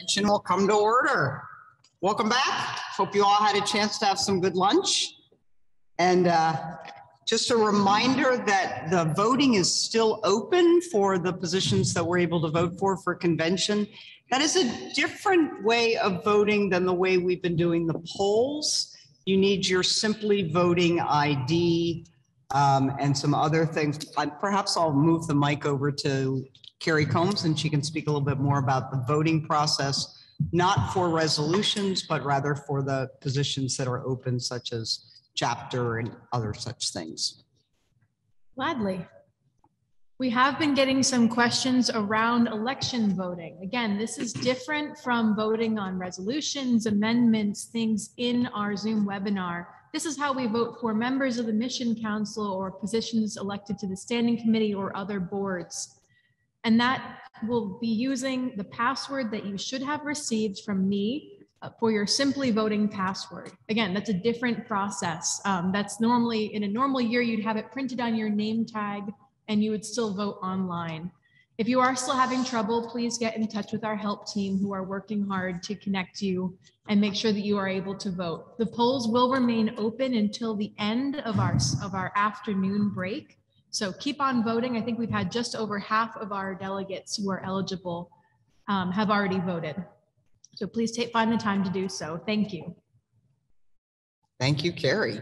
Convention will come to order. Welcome back. Hope you all had a chance to have some good lunch. And uh, just a reminder that the voting is still open for the positions that we're able to vote for for convention. That is a different way of voting than the way we've been doing the polls. You need your simply voting ID um, and some other things. Uh, Perhaps I'll move the mic over to Carrie Combs and she can speak a little bit more about the voting process, not for resolutions, but rather for the positions that are open such as chapter and other such things. Gladly. We have been getting some questions around election voting. Again, this is different from voting on resolutions, amendments, things in our Zoom webinar. This is how we vote for members of the Mission Council or positions elected to the Standing Committee or other boards. And that will be using the password that you should have received from me uh, for your simply voting password. Again, that's a different process. Um, that's normally in a normal year, you'd have it printed on your name tag and you would still vote online. If you are still having trouble, please get in touch with our help team who are working hard to connect you and make sure that you are able to vote. The polls will remain open until the end of our, of our afternoon break. So keep on voting. I think we've had just over half of our delegates who are eligible um, have already voted. So please take, find the time to do so. Thank you. Thank you, Carrie.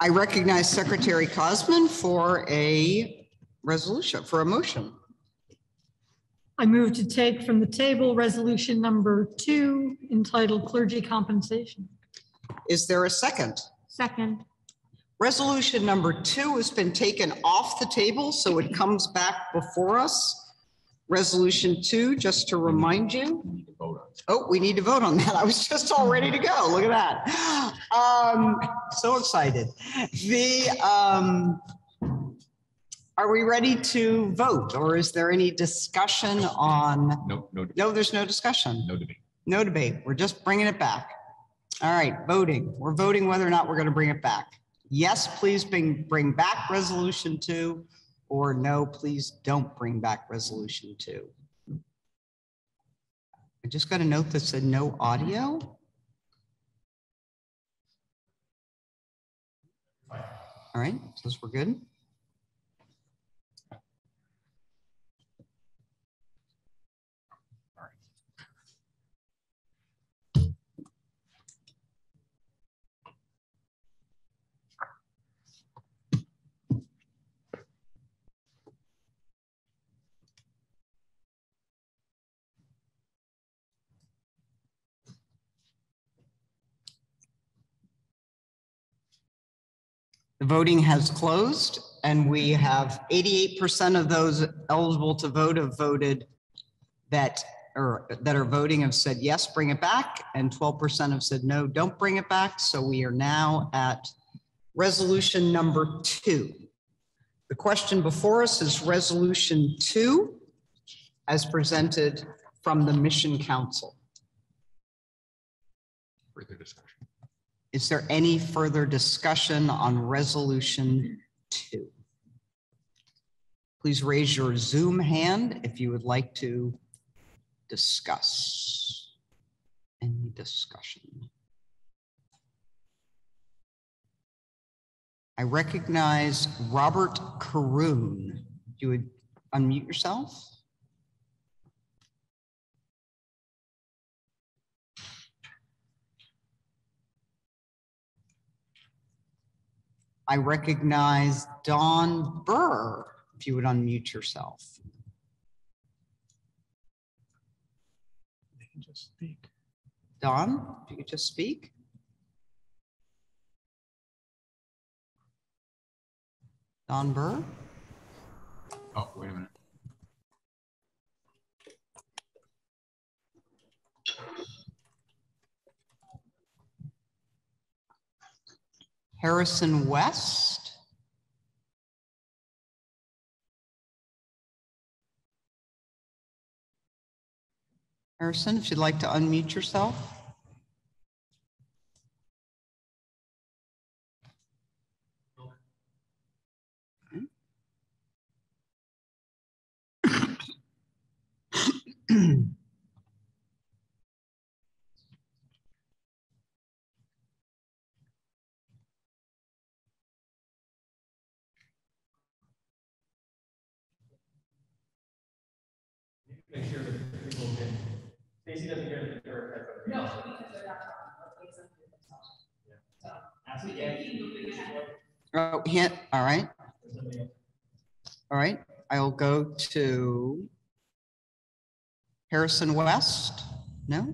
I recognize Secretary Cosman for a resolution, for a motion. I move to take from the table resolution number two entitled clergy compensation. Is there a second? Second, Resolution number two has been taken off the table, so it comes back before us. Resolution two, just to remind you. Oh, we need to vote on that. I was just all ready to go. Look at that. Um, so excited. The, um, are we ready to vote or is there any discussion on? No, no, debate. No, there's no discussion. no debate. No debate. We're just bringing it back. All right, voting. We're voting whether or not we're going to bring it back. Yes, please bring, bring back resolution two, or no, please don't bring back resolution two. I just got a note that said no audio. All right, says we're good. The voting has closed and we have 88% of those eligible to vote have voted that, or that are voting have said, yes, bring it back. And 12% have said, no, don't bring it back. So we are now at resolution number two. The question before us is resolution two as presented from the Mission Council. Further discussion. Is there any further discussion on resolution two? Please raise your Zoom hand if you would like to discuss. Any discussion? I recognize Robert Caroon. You would unmute yourself? I recognize Dawn Burr, if you would unmute yourself. They can just speak. Dawn, if you could just speak. Dawn Burr? Oh, wait a minute. Harrison West? Harrison, if you'd like to unmute yourself. Make sure that people can, Stacy doesn't hear the her headphones. No, because they're not Oh, hint, all right, all right. I'll go to Harrison West. No?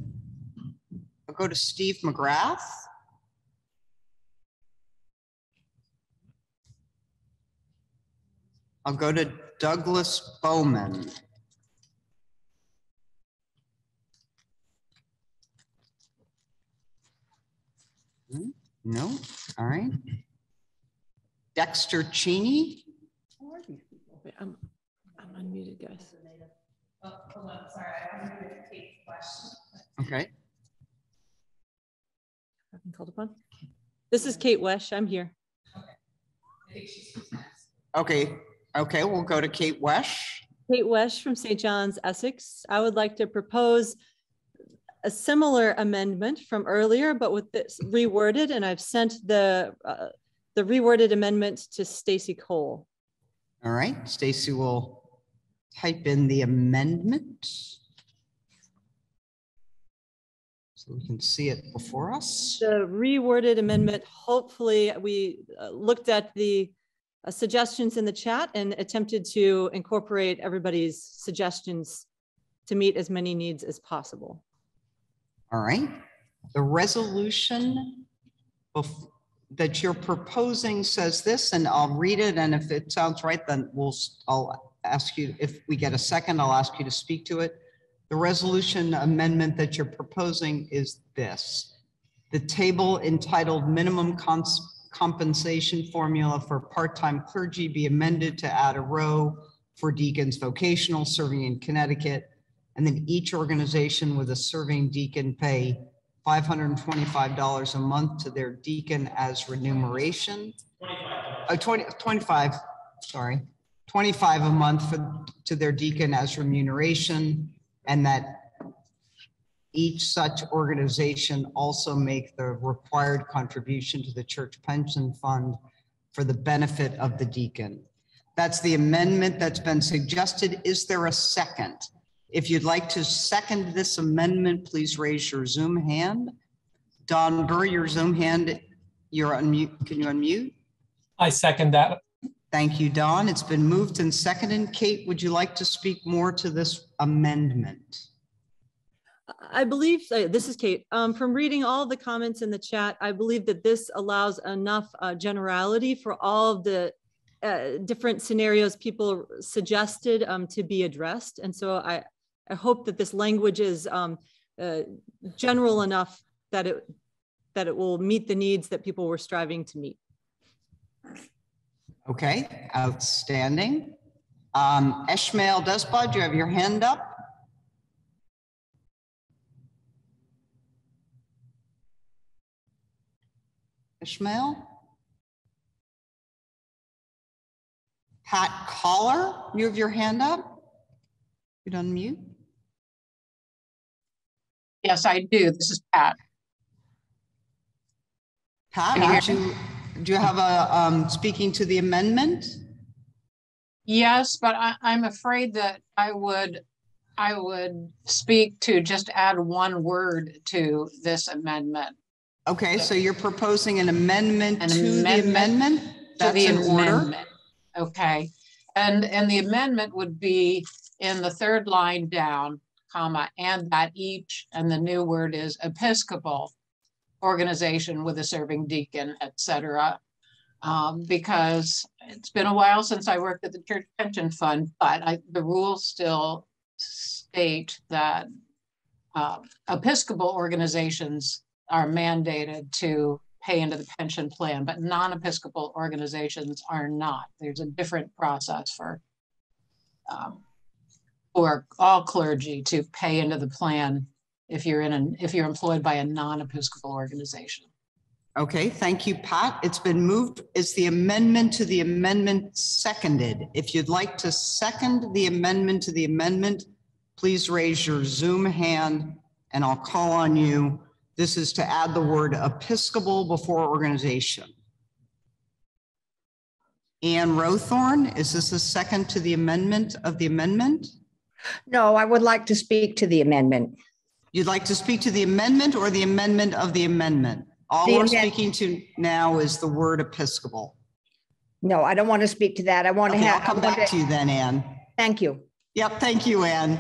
I'll go to Steve McGrath. I'll go to Douglas Bowman. Hmm, No, all right. Dexter Cheney. Wait, I'm, I'm unmuted, guys. Okay, I've been called upon. This is Kate Wesh. I'm here. okay, okay, we'll go to Kate Wesh. Kate Wesh from St. John's, Essex. I would like to propose a similar amendment from earlier, but with this reworded, and I've sent the, uh, the reworded amendment to Stacy Cole. All right, Stacy will type in the amendment. So we can see it before us. The reworded amendment, hopefully, we uh, looked at the uh, suggestions in the chat and attempted to incorporate everybody's suggestions to meet as many needs as possible. All right, the resolution that you're proposing says this, and I'll read it, and if it sounds right, then we'll, I'll ask you, if we get a second, I'll ask you to speak to it. The resolution amendment that you're proposing is this. The table entitled Minimum Compensation Formula for Part-Time Clergy be amended to add a row for deacons vocational serving in Connecticut and then each organization with a serving deacon pay five hundred and twenty-five dollars a month to their deacon as remuneration. Uh, 20 25, sorry, twenty-five a month for, to their deacon as remuneration. And that each such organization also make the required contribution to the church pension fund for the benefit of the deacon. That's the amendment that's been suggested. Is there a second? If you'd like to second this amendment, please raise your Zoom hand. Don Burr, your Zoom hand, you're unmute. Can you unmute? I second that. Thank you, Don. It's been moved and seconded. Kate, would you like to speak more to this amendment? I believe, uh, this is Kate, um, from reading all the comments in the chat, I believe that this allows enough uh, generality for all of the uh, different scenarios people suggested um, to be addressed. And so I, I hope that this language is um, uh, general enough that it, that it will meet the needs that people were striving to meet. Okay, outstanding. Um, Ishmael Despot, you have your hand up? Ishmael? Pat Collar, you have your hand up? You'd unmute? Yes, I do. This is Pat. Pat, Can you you, do you have a, um, speaking to the amendment? Yes, but I, I'm afraid that I would, I would speak to just add one word to this amendment. Okay, so you're proposing an amendment An to the amendment amendment? to That's the in order? Okay, and, and the amendment would be in the third line down, comma, and that each, and the new word is Episcopal organization with a serving deacon, et cetera. Um, because it's been a while since I worked at the church pension fund, but I, the rules still state that uh, Episcopal organizations are mandated to pay into the pension plan, but non-Episcopal organizations are not. There's a different process for um, for all clergy to pay into the plan if you're in an, if you're employed by a non-Episcopal organization. Okay, thank you, Pat. It's been moved. Is the amendment to the amendment seconded? If you'd like to second the amendment to the amendment, please raise your Zoom hand and I'll call on you. This is to add the word Episcopal before organization. Ann Rowthorn, is this a second to the amendment of the amendment? No, I would like to speak to the amendment. You'd like to speak to the amendment or the amendment of the amendment? All The we're amend- speaking to now is the word Episcopal. No, I don't want to speak to that. I want to Okay, I'll have. come back to you then, Ann. Thank you. Yep, thank you, Ann.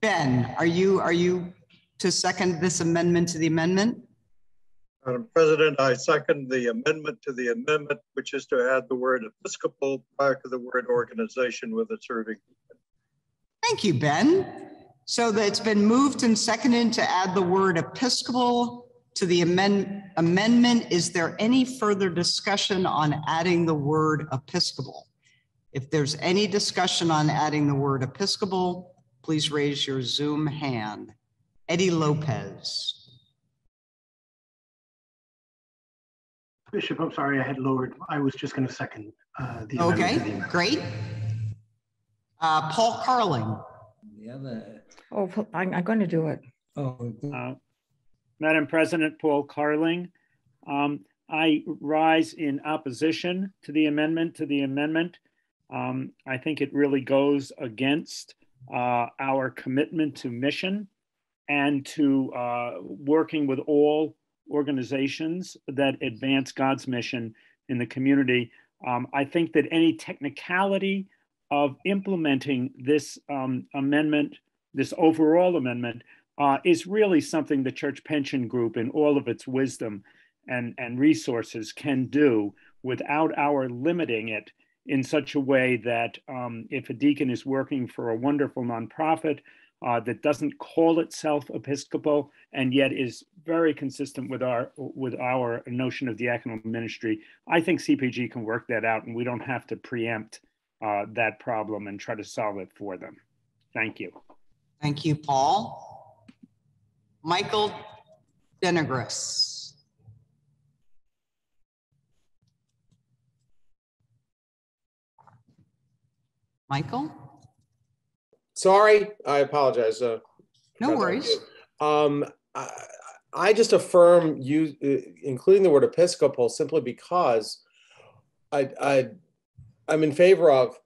Ben, are you, are you to second this amendment to the amendment? Madam President, I second the amendment to the amendment, which is to add the word Episcopal prior to the word organization with a serving. Thank you, Ben. So that it's been moved and seconded to add the word Episcopal to the amend, amendment. Is there any further discussion on adding the word Episcopal? If there's any discussion on adding the word Episcopal, please raise your Zoom hand. Eddie Lopez. Bishop, I'm sorry, I had lowered. I was just going to second uh, the amendment the Okay, great. Uh, Paul Carling. The other, Oh, I'm, I'm going to do it. oh, Uh, Madam President, Paul Carling. Um, I rise in opposition to the amendment to the amendment. Um, I think it really goes against uh, our commitment to mission and to uh, working with all organizations that advance God's mission in the community. Um, I think that any technicality of implementing this um, amendment, this overall amendment, uh, is really something the church pension group in all of its wisdom and, and resources can do without our limiting it in such a way that um, if a deacon is working for a wonderful nonprofit uh, that doesn't call itself Episcopal and yet is very consistent with our with our notion of diaconal ministry, I think CPG can work that out, and we don't have to preempt uh, that problem and try to solve it for them. Thank you. Thank you, Paul. Michael Denegris. Michael? Sorry, I apologize. uh, No worries. Um, I, I just affirm you, uh, including the word Episcopal, simply because I, I, I'm in favor of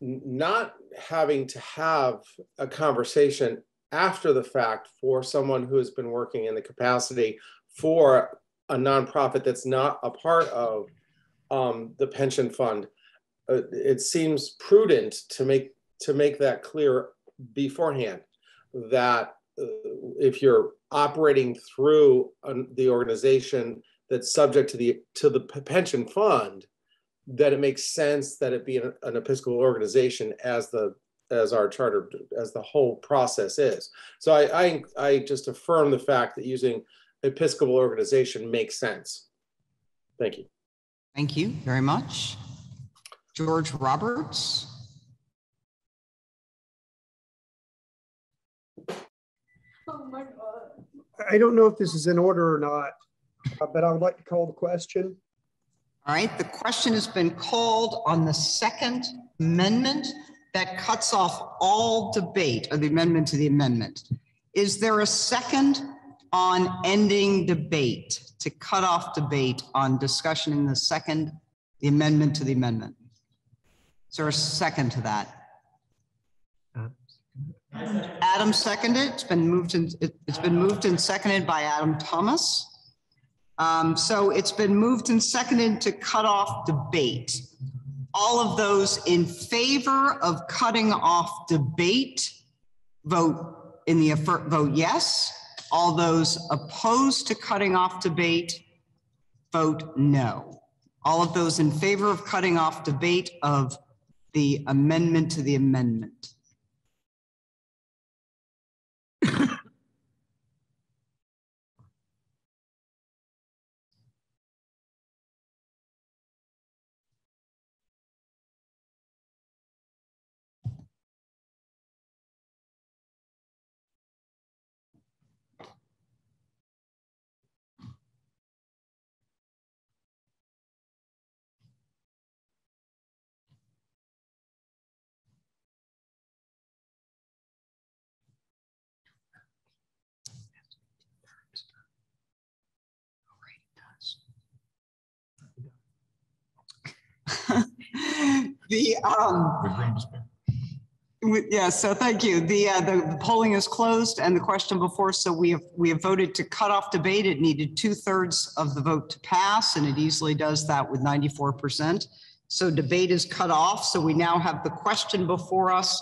not having to have a conversation after the fact for someone who has been working in the capacity for a nonprofit that's not a part of um, the pension fund. Uh, it seems prudent to make to make that clear beforehand that uh, if you're operating through the organization that's subject to the to the pension fund that it makes sense that it be an, an episcopal organization as the as our charter as the whole process is so I, I i just affirm the fact that using episcopal organization makes sense thank you Thank you very much. George Roberts? I don't know if this is in order or not, uh, but I would like to call the question. All right, the question has been called on the second amendment that cuts off all debate or the amendment to the amendment. Is there a second on ending debate to cut off debate on discussion in the second, the amendment to the amendment? Is there a second to that? Adam seconded. It's been moved and it's been moved and seconded by Adam Thomas. Um, so it's been moved and seconded to cut off debate. All of those in favor of cutting off debate, vote in the, vote yes. All those opposed to cutting off debate, vote no. All of those in favor of cutting off debate of the amendment to the amendment. The, um, Yeah, so thank you. The, uh, the the polling is closed and the question before, so we have, we have voted to cut off debate. It needed two thirds of the vote to pass and it easily does that with 94%. So debate is cut off. So we now have the question before us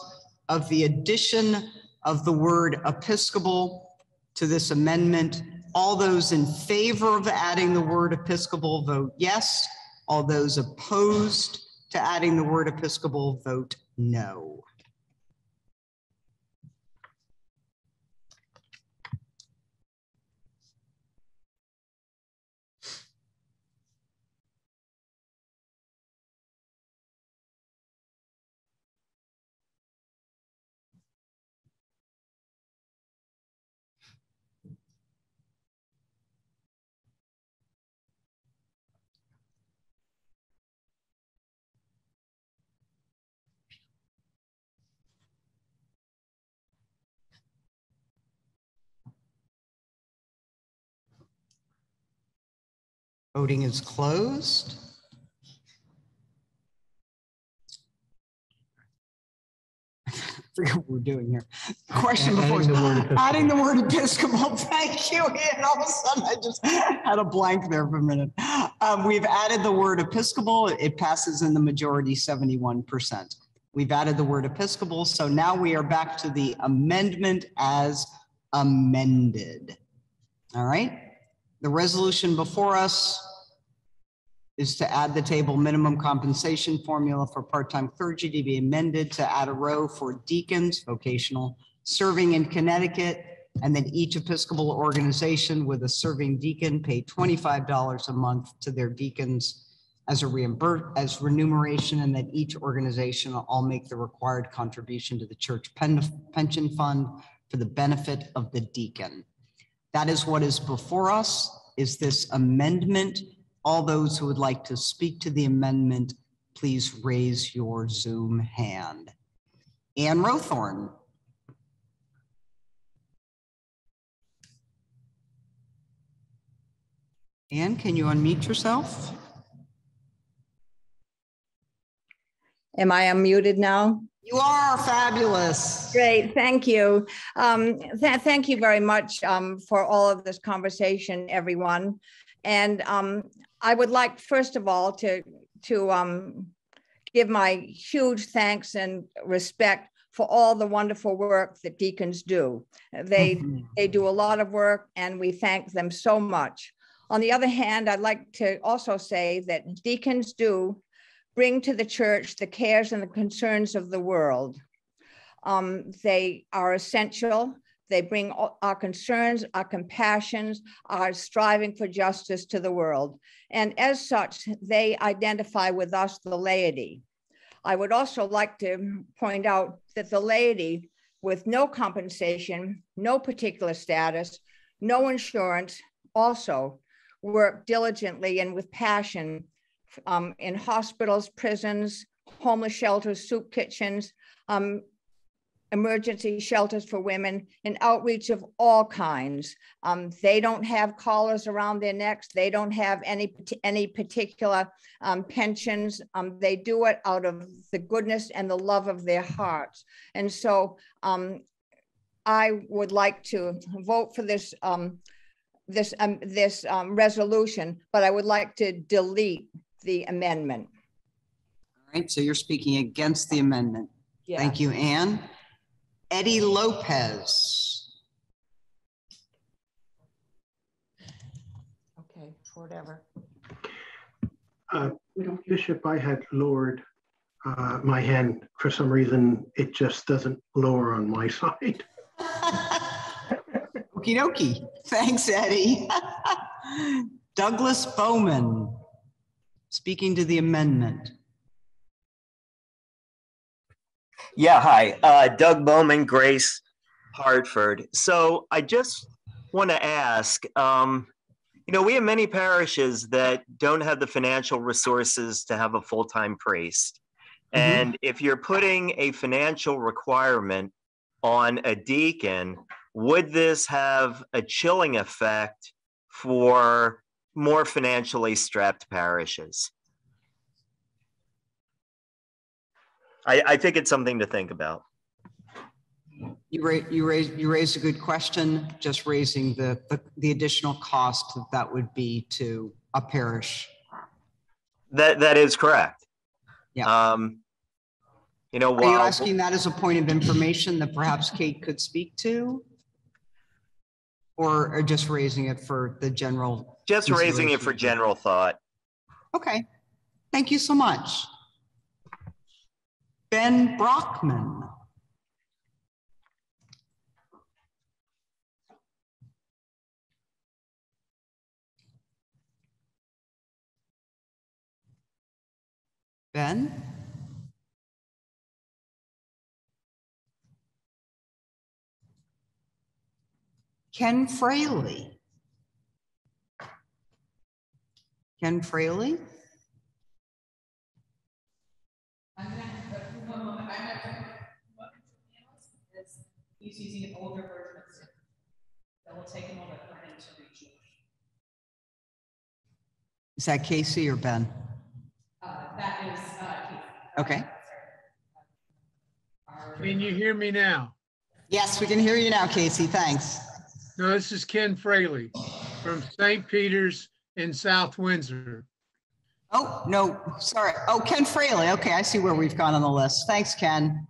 of the addition of the word Episcopal to this amendment. All those in favor of adding the word Episcopal vote yes. All those opposed to adding the word Episcopal vote no. Voting is closed. Forget what we're doing here. Question before, Adding the word Episcopal. adding the word Episcopal, thank you. And all of a sudden I just had a blank there for a minute. Um, we've added the word Episcopal. It passes in the majority, 71%. We've added the word Episcopal. So now we are back to the amendment as amended. All right. The resolution before us is to add the table minimum compensation formula for part-time clergy to be amended to add a row for deacons, vocational, serving in Connecticut, and then each Episcopal organization with a serving deacon pay twenty-five dollars a month to their deacons as a reimburse, as remuneration, and that each organization all make the required contribution to the church pen- pension fund for the benefit of the deacon. That is what is before us, is this amendment. All those who would like to speak to the amendment, please raise your Zoom hand. Ann Rowthorn. Ann, can you unmute yourself? Am I unmuted now? You are fabulous. Great, thank you. Um, th- Thank you very much um, for all of this conversation, everyone. And um, I would like, first of all, to, to um, give my huge thanks and respect for all the wonderful work that deacons do. They, Mhm. they do a lot of work and we thank them so much. On the other hand, I'd like to also say that deacons do bring to the church the cares and the concerns of the world. Um, they are essential. They bring our concerns, our compassions, our striving for justice to the world. And as such, they identify with us, the laity. I would also like to point out that the laity, with no compensation, no particular status, no insurance, also work diligently and with passion um, in hospitals, prisons, homeless shelters, soup kitchens, um, emergency shelters for women, and outreach of all kinds. Um, they don't have collars around their necks. They don't have any any particular um, pensions. Um, they do it out of the goodness and the love of their hearts. And so um, I would like to vote for this um, this um, this um, resolution, but I would like to delete the amendment. All right, so you're speaking against the amendment. Thank you, Ann. Eddie Lopez. Okay, whatever. Uh, Bishop, I had lowered uh, my hand. For some reason, it just doesn't lower on my side. Okey dokey. Thanks, Eddie. Douglas Bowman, speaking to the amendment. Yeah, hi. Uh, Doug Bowman, Grace, Hartford. So I just want to ask, um, you know, we have many parishes that don't have the financial resources to have a full-time priest. And if you're putting a financial requirement on a deacon, would this have a chilling effect for more financially strapped parishes? I, I think it's something to think about. You ra, you raised, you raised a good question, just raising the, the, the additional cost that that would be to a parish. That, that is correct. Yeah. Um, you know, Are you asking that as a point of information that perhaps Kate could speak to? Or, or just raising it for the general? just raising it for general thought. Okay, thank you so much. Ben Brockman. Ben? Ken Fraley. Ken Fraley? He's using an older version of Zoom. That will take a moment for him to reach you. Is that Casey or Ben? Uh, that is, uh, Keith. Okay. Can you hear me now? Yes, we can hear you now, Casey. Thanks. No, this is Ken Fraley from St. Peter's in South Windsor. Oh, no, sorry. Oh, Ken Fraley. Okay, I see where we've gone on the list. Thanks, Ken.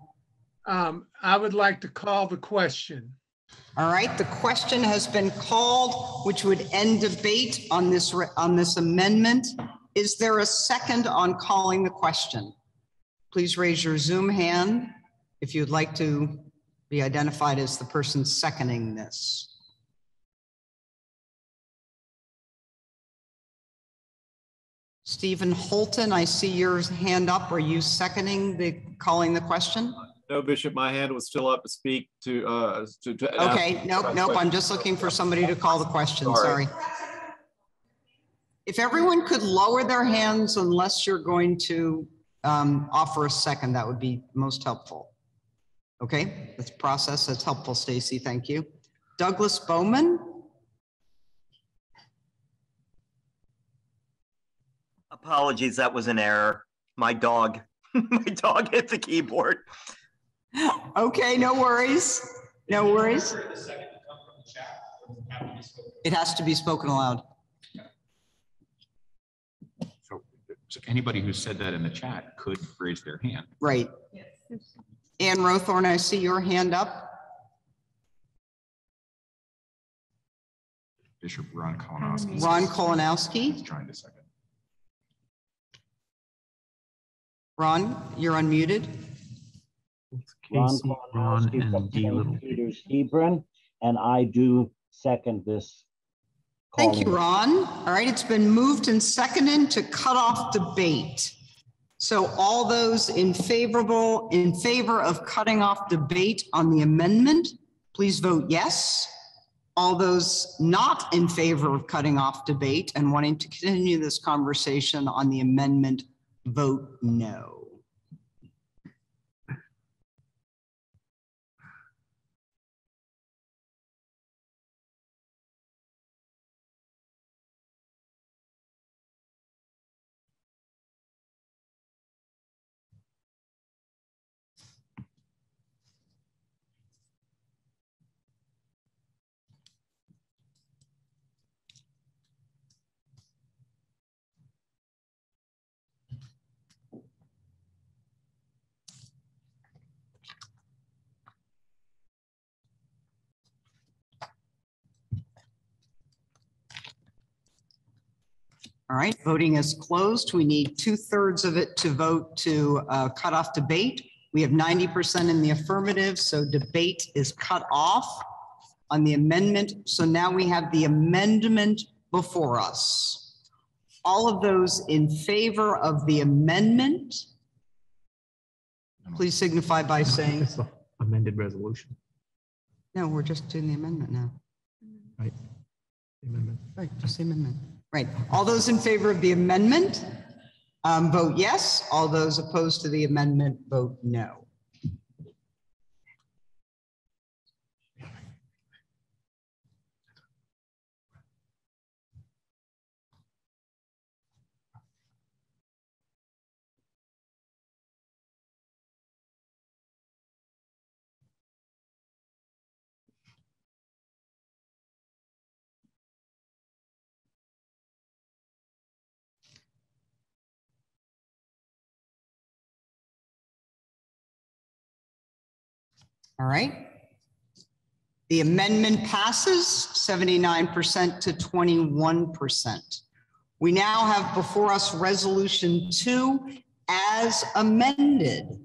Um, I would like to call the question. All right, the question has been called, which would end debate on this, on this amendment. Is there a second on calling the question? Please raise your Zoom hand if you'd like to be identified as the person seconding this. Stephen Holton, I see your hand up. Are you seconding the, calling the question? No, Bishop, my hand was still up to speak to, uh, to. to Okay, nope, nope, I'm just looking for somebody to call the question, Sorry. sorry. If everyone could lower their hands unless you're going to um, offer a second, that would be most helpful. Okay, that's process, that's helpful, Stacy, thank you. Douglas Bowman, Apologies, that was an error. My dog, my dog hit the keyboard. okay, no worries, no worries. It has to be spoken aloud. So so anybody who said that in the chat could raise their hand. Right. Ann Rowthorn, I see your hand up. Bishop Ron Kalinowski. Ron Kolonowski. He's trying to second. Ron, you're unmuted. Ron Casey, Ron, Kolonowski and D. St. Little. Peter's Hebron, and I do second this. Thank you. Ron. All right, it's been moved and seconded to cut off debate. So all those in favorable, in favor of cutting off debate on the amendment, please vote yes. All those not in favor of cutting off debate and wanting to continue this conversation on the amendment, vote no. All right, voting is closed. We need two thirds of it to vote to uh, cut off debate. We have 90% in the affirmative, so debate is cut off on the amendment. So now we have the amendment before us. All of those in favor of the amendment, please signify by saying, It's the Amended resolution, no, we're just doing the amendment now. right? The Amendment. Right, just the amendment. Right. All those in favor of the amendment, um, vote yes. All those opposed to the amendment, vote no. All right. The amendment passes 79% to 21%. We now have before us Resolution 2 as amended.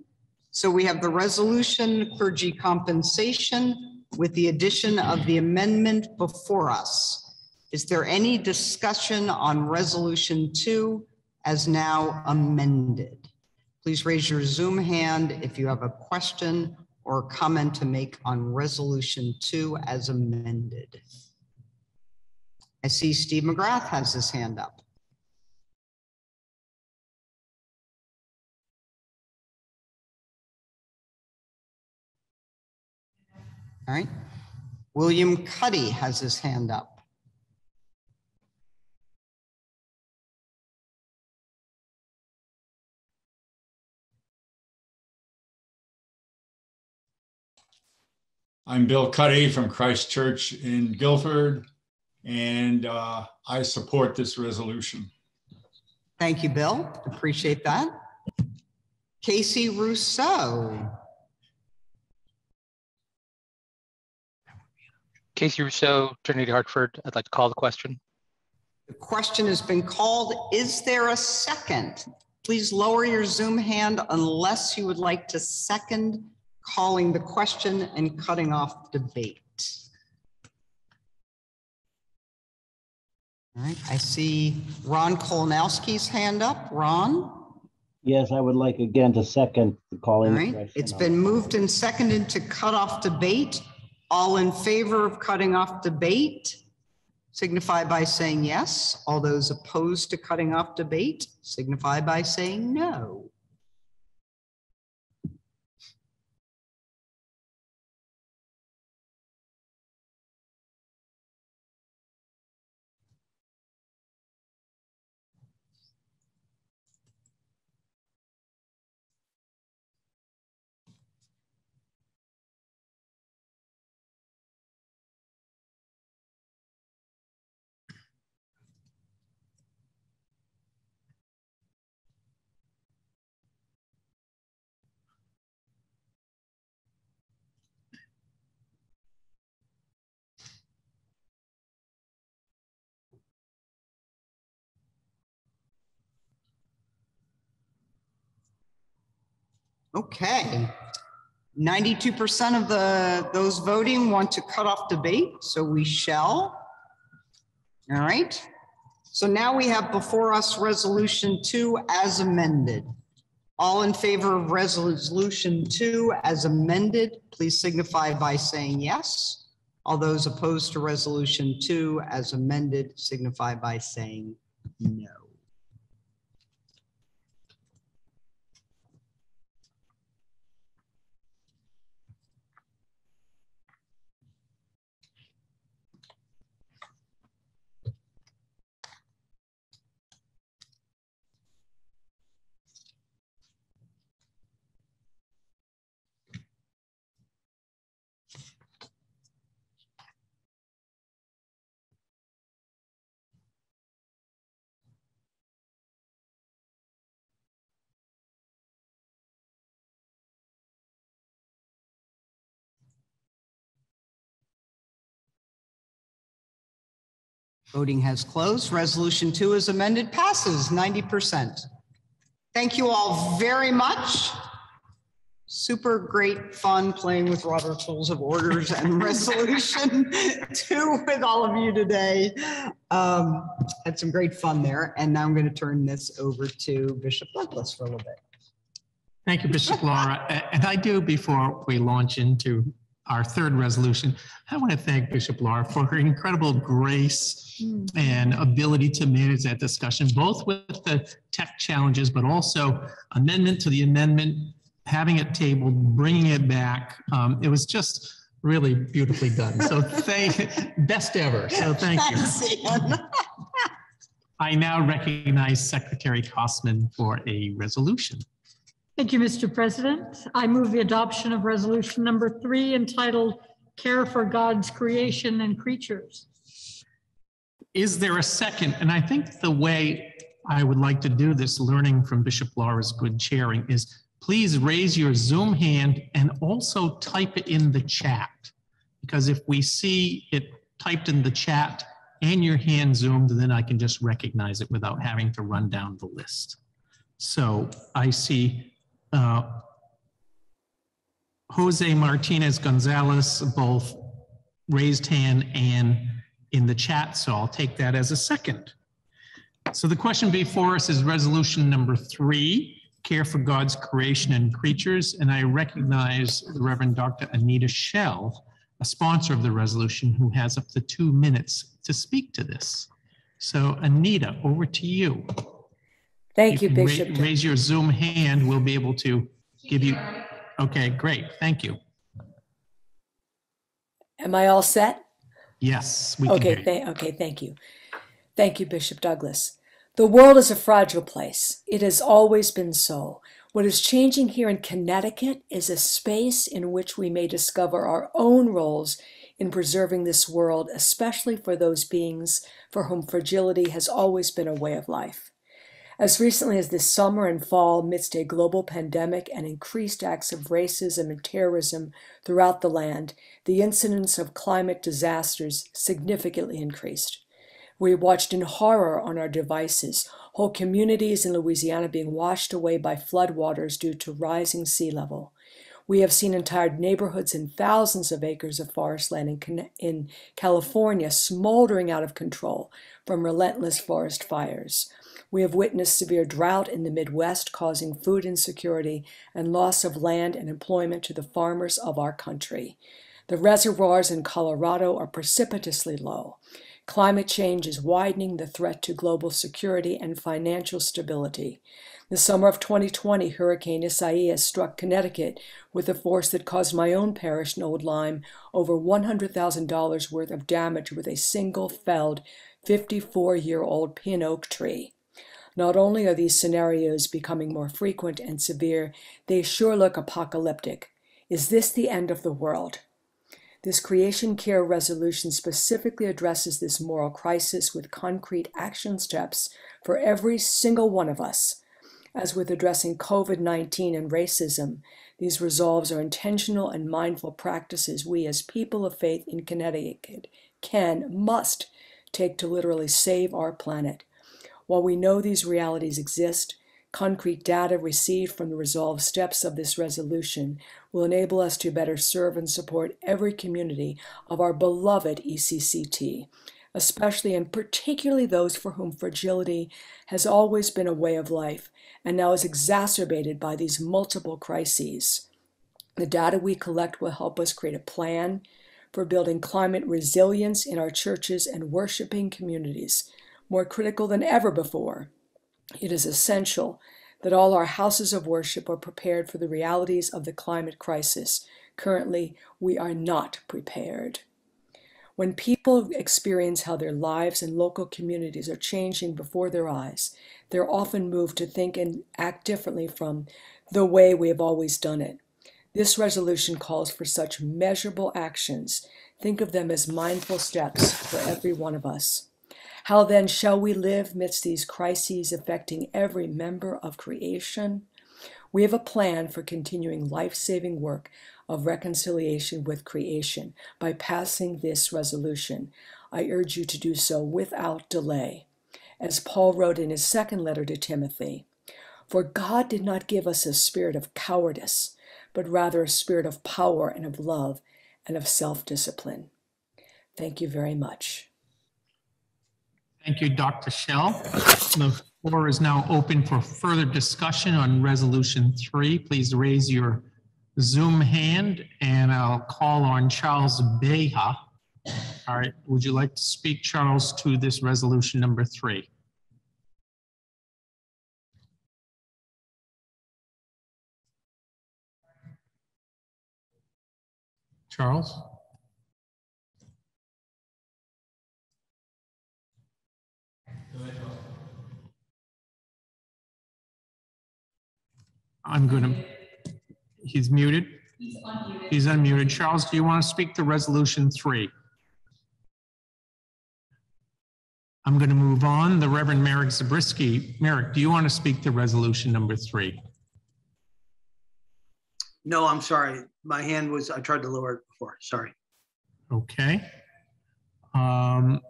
So we have the resolution clergy compensation with the addition of the amendment before us. Is there any discussion on Resolution 2 as now amended? Please raise your Zoom hand if you have a question or comment to make on Resolution 2 as amended. I see Steve McGrath has his hand up. All right. William Cuddy has his hand up. I'm Bill Cuddy from Christ Church in Guilford, and uh, I support this resolution. Thank you, Bill. Appreciate that. Casey Rousseau. Casey Rousseau, Trinity Hartford. I'd like to call the question. The question has been called. Is there a second? Please lower your Zoom hand unless you would like to second calling the question and cutting off debate. All right, I see Ron Kolonowski's hand up. Ron? Yes, I would like again to second the All calling. the right, it's been moved and seconded to cut off debate. All in favor of cutting off debate signify by saying yes. All those opposed to cutting off debate signify by saying no. Okay. 92% of the, those voting want to cut off debate, so we shall. All right. So now we have before us Resolution 2 as amended. All in favor of Resolution 2 as amended, please signify by saying yes. All those opposed to Resolution 2 as amended signify by saying no. Voting has closed. Resolution 2 is amended, passes 90%. Thank you all very much. Super great fun playing with Robert's Rules of Orders and Resolution 2 with all of you today. Um, Had some great fun there. And now I'm going to turn this over to Bishop Douglas for a little bit. Thank you, Bishop Laura. And I do, before we launch into our third resolution, I want to thank Bishop Laura for her incredible grace and ability to manage that discussion, both with the tech challenges, but also amendment to the amendment, having it tabled, bringing it back. Um, It was just really beautifully done. So thank, best ever. So thank you. Thanks. I now recognize Secretary Kosman for a resolution. Thank you, Mr. President. I move the adoption of resolution number three entitled Care for God's Creation and Creatures. Is there a second? And I think the way I would like to do this, learning from Bishop Laura's good chairing, is please raise your Zoom hand and also type it in the chat. Because if we see it typed in the chat and your hand zoomed, then I can just recognize it without having to run down the list. So I see uh, Jose Martinez Gonzalez, both raised hand and in the chat, so I'll take that as a second. So the question before us is resolution number three, care for God's creation and creatures. And I recognize the Reverend Dr. Anita Shell, a sponsor of the resolution, who has up to two minutes to speak to this. So Anita, over to you. Thank you, ra- Bishop. Raise your Zoom hand. We'll be able to give you. Okay, great. Thank you. Am I all set? Yes, we can hear Okay, you. thank, okay, thank you. Thank you, Bishop Douglas. The world is a fragile place. It has always been so. What is changing here in Connecticut is a space in which we may discover our own roles in preserving this world, especially for those beings for whom fragility has always been a way of life. As recently as this summer and fall, amidst a global pandemic and increased acts of racism and terrorism throughout the land, the incidence of climate disasters significantly increased. We watched in horror on our devices whole communities in Louisiana being washed away by floodwaters due to rising sea level. We have seen entire neighborhoods and thousands of acres of forest land in, in California smoldering out of control from relentless forest fires. We have witnessed severe drought in the Midwest, causing food insecurity and loss of land and employment to the farmers of our country. The reservoirs in Colorado are precipitously low. Climate change is widening the threat to global security and financial stability. The summer of 2020, Hurricane Isaias struck Connecticut with a force that caused my own parish in Old Lyme over $100,000 worth of damage with a single felled 54 year old pin oak tree. Not only are these scenarios becoming more frequent and severe, they sure look apocalyptic. Is this the end of the world? This creation care resolution specifically addresses this moral crisis with concrete action steps for every single one of us. As with addressing COVID 19 and racism, these resolves are intentional and mindful practices we, as people of faith in Connecticut, can, must take to literally save our planet. While we know these realities exist, concrete data received from the resolve steps of this resolution will enable us to better serve and support every community of our beloved ECCT, especially and particularly those for whom fragility has always been a way of life and now is exacerbated by these multiple crises. The data we collect will help us create a plan for building climate resilience in our churches and worshiping communities, more critical than ever before. It is essential that all our houses of worship are prepared for the realities of the climate crisis. Currently, we are not prepared. When people experience how their lives and local communities are changing before their eyes, they're often moved to think and act differently from the way we have always done it. This resolution calls for such measurable actions. Think of them as mindful steps for every one of us. How then shall we live amidst these crises affecting every member of creation? We have a plan for continuing life saving work of reconciliation with creation by passing this resolution. I urge you to do so without delay. As Paul wrote in his second letter to Timothy, For God did not give us a spirit of cowardice, but rather a spirit of power and of love and of self discipline. Thank you very much. Thank you, Dr. Shell. The floor is now open for further discussion on Resolution 3. Please raise your Zoom hand and I'll call on Charles Beha. All right, would you like to speak, Charles, to this resolution number three? Charles? I'm gonna, he's muted. He's unmuted. He's unmuted. Charles, do you want to speak to resolution three? I'm going to move on. The Reverend Merrick Zabriskie. Merrick, do you want to speak to resolution number three? No, I'm sorry. My hand was, I tried to lower it before. Sorry. Okay. Um,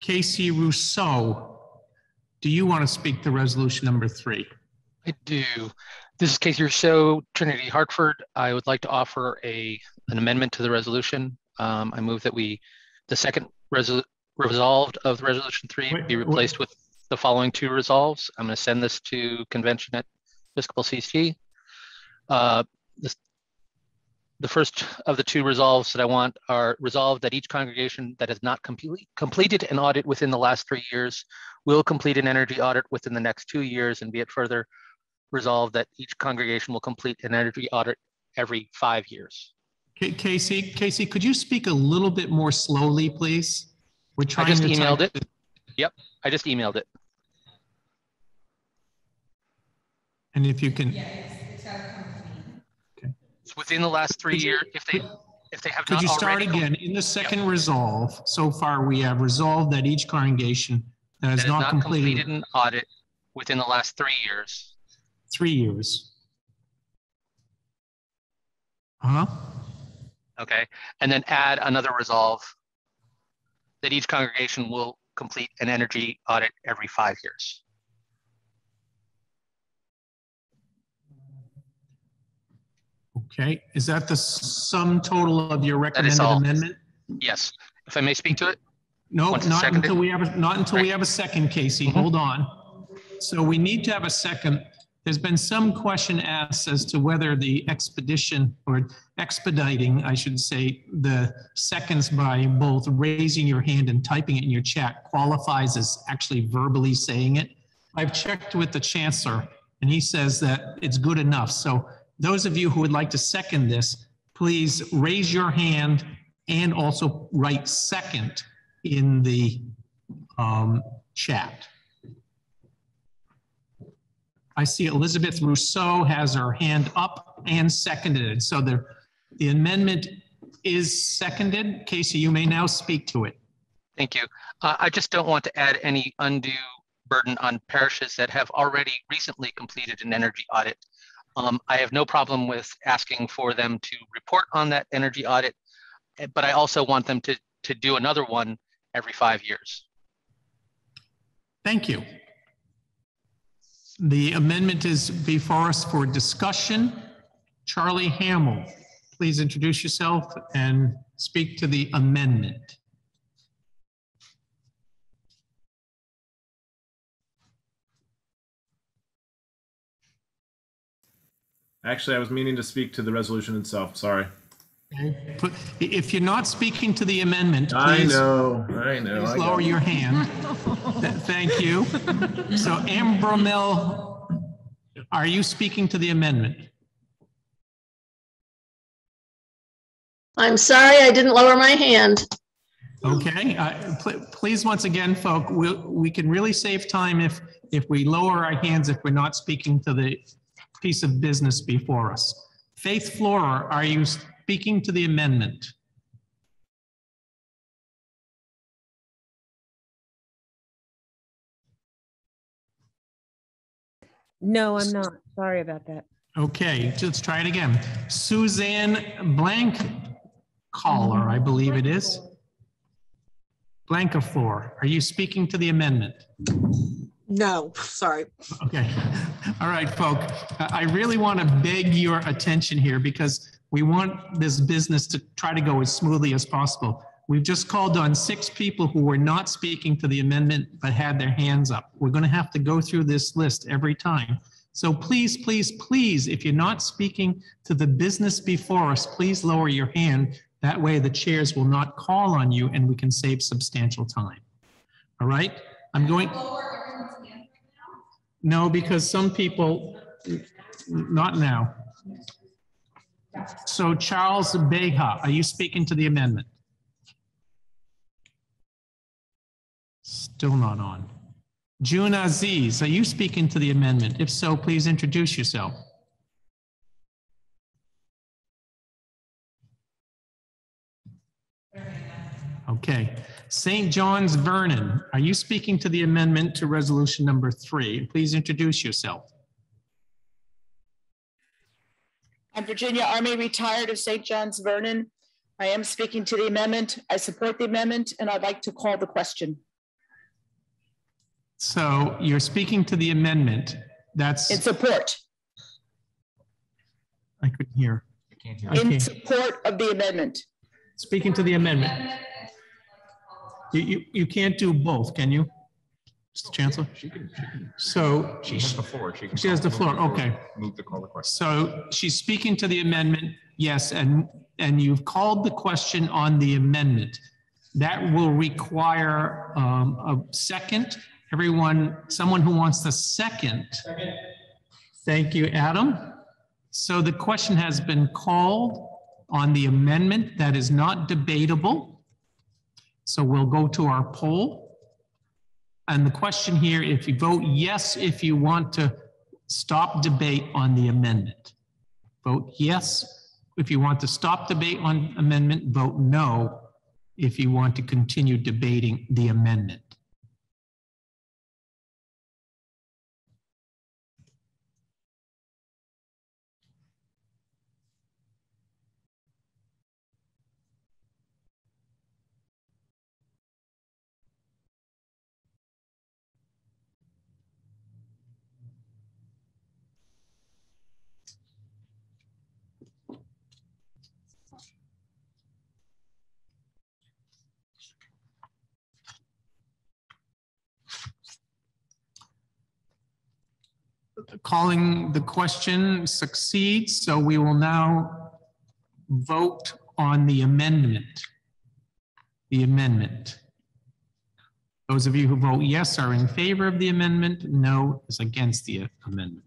Casey Rousseau, do you want to speak to resolution number three? I do. This is Casey Rousseau, Trinity Hartford. I would like to offer a, an amendment to the resolution. Um, I move that we, the second resol- resolved of the resolution three be replaced with the following two resolves. I'm going to send this to convention at Episcopal CC. Uh, this, the first of the two resolves that I want are resolved that each congregation that has not complete, completed an audit within the last three years will complete an energy audit within the next two years and be it further resolved that each congregation will complete an energy audit every five years. Ca- Casey, Casey, could you speak a little bit more slowly, please? We're trying I just to. emailed type- it. Yep, I just emailed it. And if you can, okay. It's within the last three years. If they, if they have could not you start already again? In the second resolve, so far we have resolved that each congregation that that has has not not completed completed an audit within the last three years. Three years. Uh-huh. Okay, and then add another resolve that each congregation will complete an energy audit every five years. Okay, is that the sum total of your recommended amendment? Yes, if I may speak to it? No, Once not until we have, a not until we have a second, Casey. Mhm. Hold on. So we need to have a second. There's been some question asked as to whether the expedition or expediting, I should say, the seconds by both raising your hand and typing it in your chat qualifies as actually verbally saying it. I've checked with the chancellor and he says that it's good enough. So those of you who would like to second this, please raise your hand and also write second in the um, chat. I see Elizabeth Rousseau has her hand up and seconded. So the, the amendment is seconded. Casey, you may now speak to it. Thank you. Uh, I just don't want to add any undue burden on parishes that have already recently completed an energy audit. Um, I have no problem with asking for them to report on that energy audit, eh, but I also want them to, to do another one every five years. Thank you. The amendment is before us for discussion. Charlie Hamel, please introduce yourself and speak to the amendment. Actually, I was meaning to speak to the resolution itself. Sorry. Okay. Put- If you're not speaking to the amendment, I please. know, I know. Please I lower got your hand. Th- Thank you. So Ambromel, are you speaking to the amendment? I'm sorry, I didn't lower my hand. Okay, uh, pl- please, once again, folk, we, we can really save time if, if we lower our hands if we're not speaking to the piece of business before us. Faith Flora, are you speaking to the amendment? No, I'm not. Sorry about that. Okay, let's try it again. Suzanne Blank Caller, I believe it is. Blancafor, are you speaking to the amendment? No, sorry. Okay. All right, folk. I I really want to beg your attention here because we want this business to try to go as smoothly as possible. We've just called on six people who were not speaking to the amendment but had their hands up. We're going to have to go through this list every time. So please, please, please, if you're not speaking to the business before us, please lower your hand. That way the chairs will not call on you and we can save substantial time. All right? I'm going. No, because some people, not now. So Charles Beha, are you speaking to the amendment? Still not on. June Aziz, are you speaking to the amendment? If so, please introduce yourself. Okay. St. John's Vernon, are you speaking to the amendment to resolution number three? Please introduce yourself. I'm Virginia Army, retired of St. John's Vernon. I am speaking to the amendment. I support the amendment and I'd like to call the question. So you're speaking to the amendment. That's. In support, I couldn't hear. I can't- hear. In support of the amendment. Speaking to the amendment. You, you, you can't do both, can you? Mr. Chancellor? So. She has the floor. She can She has the call- move floor, okay. Move to call the question. So she's speaking to the amendment, yes, and, and you've called the question on the amendment. That will require um, a second. Everyone, someone who wants the second. Thank you, Adam. So the question has been called on the amendment that is not debatable. So we'll go to our poll. And the question here, if you vote yes, if you want to stop debate on the amendment. Vote yes if you want to stop debate on amendment, vote no if you want to continue debating the amendment. Calling the question succeeds, so we will now vote on the amendment. The amendment. Those of you who vote yes are in favor of the amendment, no is against the amendment.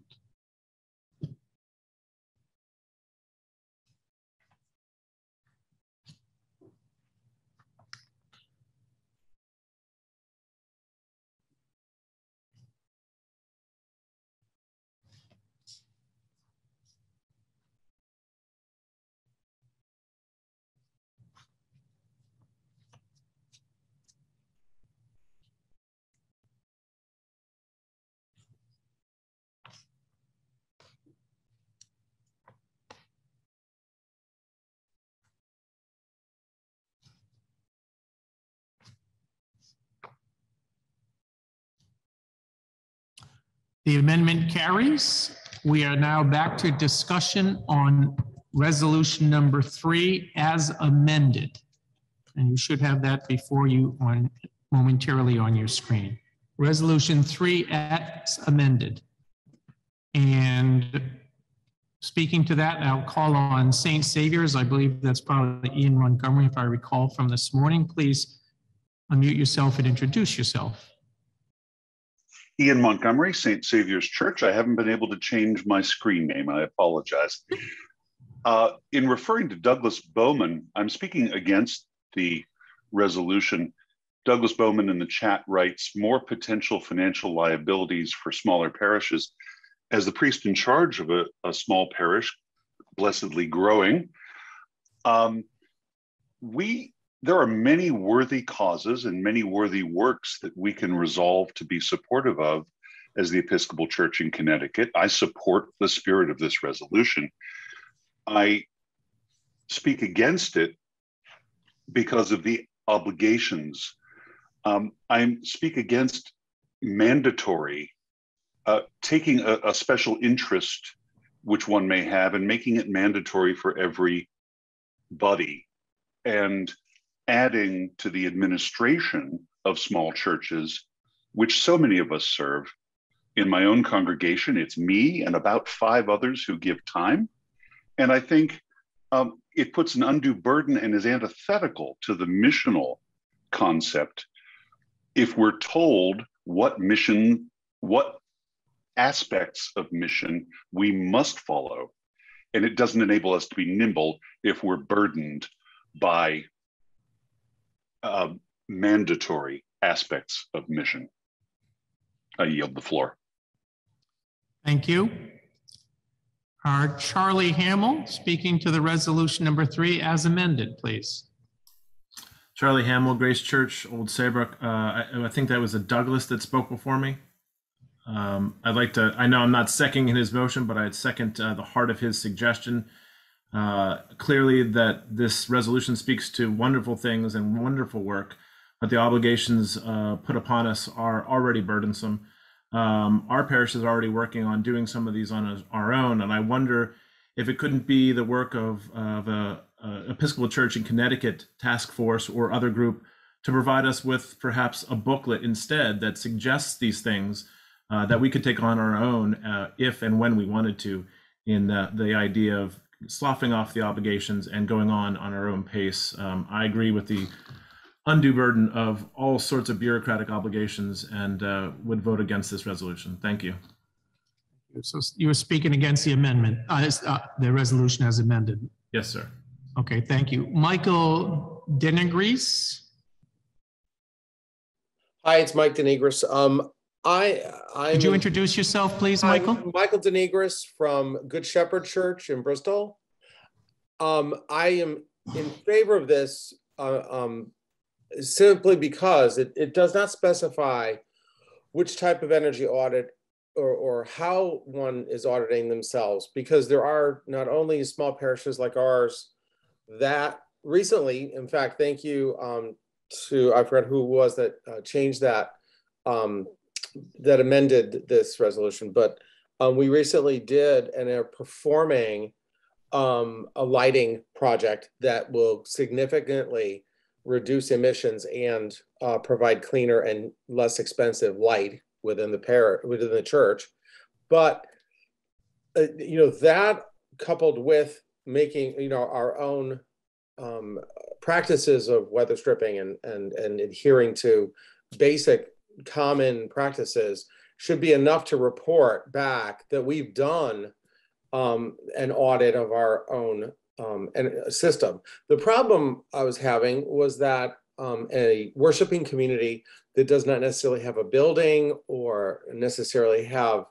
The amendment carries. We are now back to discussion on resolution number three as amended. And you should have that before you on momentarily on your screen. Resolution three as amended. And speaking to that, I'll call on St. Saviors. I believe that's probably Ian Montgomery, if I recall from this morning. Please unmute yourself and introduce yourself. Ian Montgomery, St. Saviour's Church. I haven't been able to change my screen name. I apologize. Uh, in referring to Douglas Bowman, I'm speaking against the resolution. Douglas Bowman in the chat writes more potential financial liabilities for smaller parishes. As the priest in charge of a, a small parish, blessedly growing, um, we there are many worthy causes and many worthy works that we can resolve to be supportive of as the Episcopal Church in Connecticut. I support the spirit of this resolution. I speak against it because of the obligations. Um, I speak against mandatory, uh, taking a, a special interest, which one may have, and making it mandatory for everybody and adding to the administration of small churches, which so many of us serve. In my own congregation, it's me and about five others who give time. And I think um, it puts an undue burden and is antithetical to the missional concept if we're told what mission, what aspects of mission we must follow. And it doesn't enable us to be nimble if we're burdened by uh, mandatory aspects of mission. I yield the floor. Thank you. Our Charlie Hamill speaking to the resolution number three as amended, please. Charlie Hamill, Grace Church, Old Saybrook. Uh, I, I think that was a Douglas that spoke before me. Um, I'd like to, I know I'm not seconding his motion, but I'd second uh, the heart of his suggestion uh, clearly that this resolution speaks to wonderful things and wonderful work, but the obligations uh, put upon us are already burdensome. Um, our parish is already working on doing some of these on our own, and I wonder if it couldn't be the work of, of a, a Episcopal Church in Connecticut task force or other group to provide us with perhaps a booklet instead that suggests these things uh, that we could take on our own uh, if and when we wanted to in the, the idea of sloughing off the obligations and going on on our own pace. Um, I agree with the undue burden of all sorts of bureaucratic obligations and uh, would vote against this resolution. Thank you. So you were speaking against the amendment, uh, uh, the resolution as amended. Yes, sir. Okay, thank you. Michael Denegris. Hi, it's Mike Denegris. Um, I, I. Could you introduce yourself, please, Michael? I'm Michael Denegris from Good Shepherd Church in Bristol. Um, I am in favor of this uh, um, simply because it, it does not specify which type of energy audit or, or how one is auditing themselves, because there are not only small parishes like ours that recently, in fact, thank you um, to, I forgot who it was that uh, changed that um, that amended this resolution, but um, we recently did and are performing um, a lighting project that will significantly reduce emissions and uh, provide cleaner and less expensive light within the par within the church. But uh, you know that coupled with making you know our own um, practices of weather stripping and and and adhering to basic common practices should be enough to report back that we've done um, an audit of our own um, system. The problem I was having was that um, a worshiping community that does not necessarily have a building or necessarily have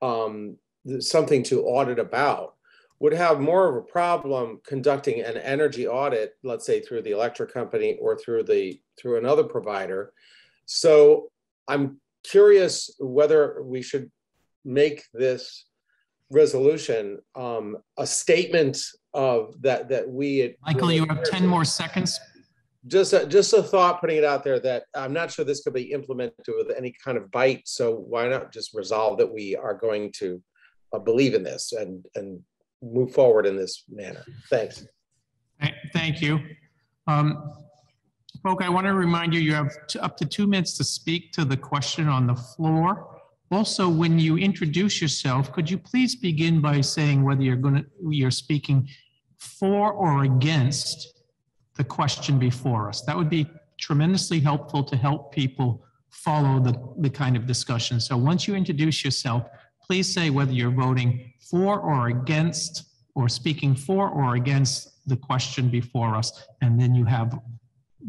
um, something to audit about would have more of a problem conducting an energy audit, let's say through the electric company or through the through another provider. So I'm curious whether we should make this resolution um, a statement of that that we. Michael, you have 10 more seconds. Just a, just a thought, putting it out there that I'm not sure this could be implemented with any kind of bite. So why not just resolve that we are going to uh, believe in this and and move forward in this manner. Thanks. Thank you. Um, Folk, I want to remind you, you have up to two minutes to speak to the question on the floor. Also, when you introduce yourself, could you please begin by saying whether you're going to, you're speaking for or against the question before us? That would be tremendously helpful to help people follow the, the kind of discussion. So once you introduce yourself, please say whether you're voting for or against or speaking for or against the question before us, and then you have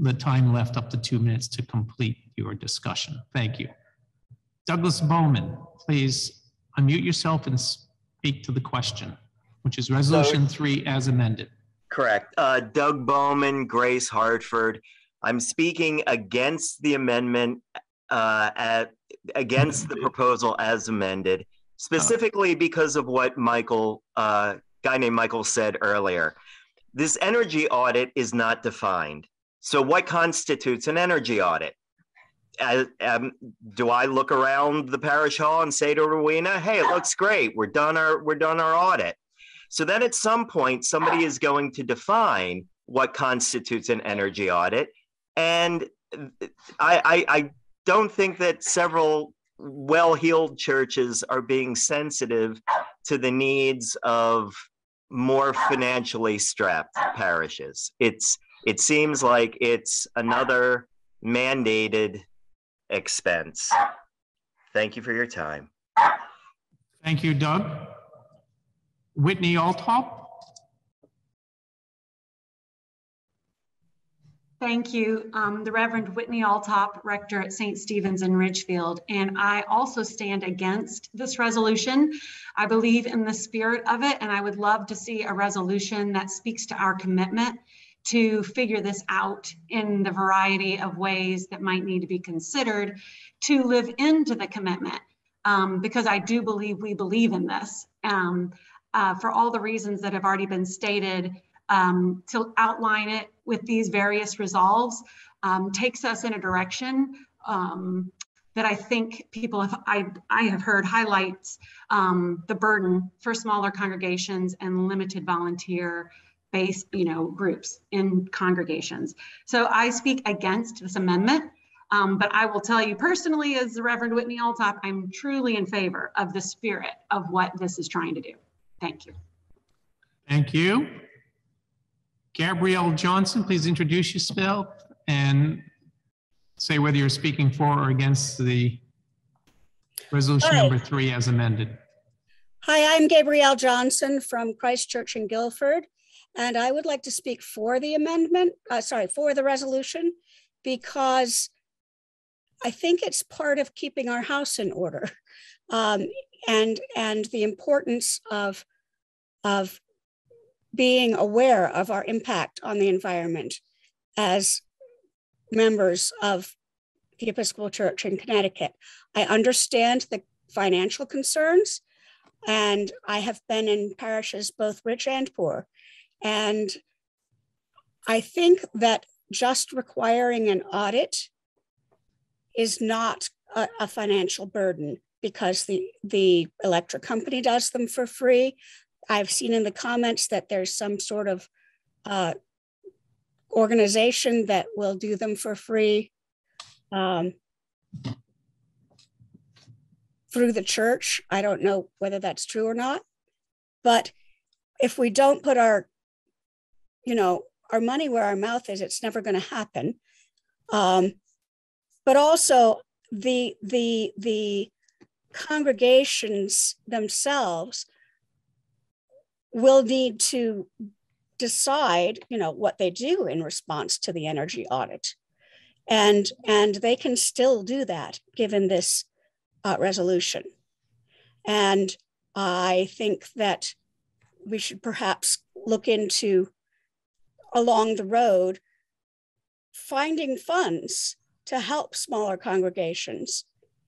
the time left up to two minutes to complete your discussion. Thank you. Douglas Bowman, please unmute yourself and speak to the question, which is resolution three as amended. Correct. Uh, Doug Bowman, Grace Hartford. I'm speaking against the amendment, uh, at, against the proposal as amended, specifically because of what Michael, uh, guy named Michael said earlier. This energy audit is not defined. So, what constitutes an energy audit? Uh, um, do I look around the parish hall and say to Rowena, "Hey, it looks great. We're done our we're done our audit." So then, at some point, somebody is going to define what constitutes an energy audit, and I, I, I don't think that several well-heeled churches are being sensitive to the needs of more financially strapped parishes. It's it seems like it's another mandated expense. Thank you for your time. Thank you, Doug. Whitney Althoff. Thank you. Um, the Reverend Whitney Althoff, rector at St. Stephen's in Ridgefield. And I also stand against this resolution. I believe in the spirit of it, and I would love to see a resolution that speaks to our commitment to figure this out in the variety of ways that might need to be considered to live into the commitment. Um, because I do believe we believe in this. Um, uh, for all the reasons that have already been stated, um, to outline it with these various resolves um, takes us in a direction um, that I think people have, I, I have heard highlights um, the burden for smaller congregations and limited volunteer based, you know, groups in congregations. So I speak against this amendment. Um, but I will tell you personally, as the Reverend Whitney Alltop, I'm truly in favor of the spirit of what this is trying to do. Thank you. Thank you. Gabrielle Johnson, please introduce yourself and say whether you're speaking for or against the resolution Hi. number three as amended. Hi, I'm Gabrielle Johnson from Christ Church in Guilford, and I would like to speak for the amendment, uh, sorry, for the resolution, because I think it's part of keeping our house in order. Um, and, and the importance of, of being aware of our impact on the environment as members of the Episcopal Church in Connecticut. I understand the financial concerns, and I have been in parishes both rich and poor. And I think that just requiring an audit is not a, a financial burden because the, the electric company does them for free. I've seen in the comments that there's some sort of uh, organization that will do them for free um, through the church. I don't know whether that's true or not. But if we don't put our, you know, our money where our mouth is, it's never going to happen. Um, but also the the the congregations themselves will need to decide, you know, what they do in response to the energy audit. And, and they can still do that given this uh, resolution. And I think that we should perhaps look into along the road finding funds to help smaller congregations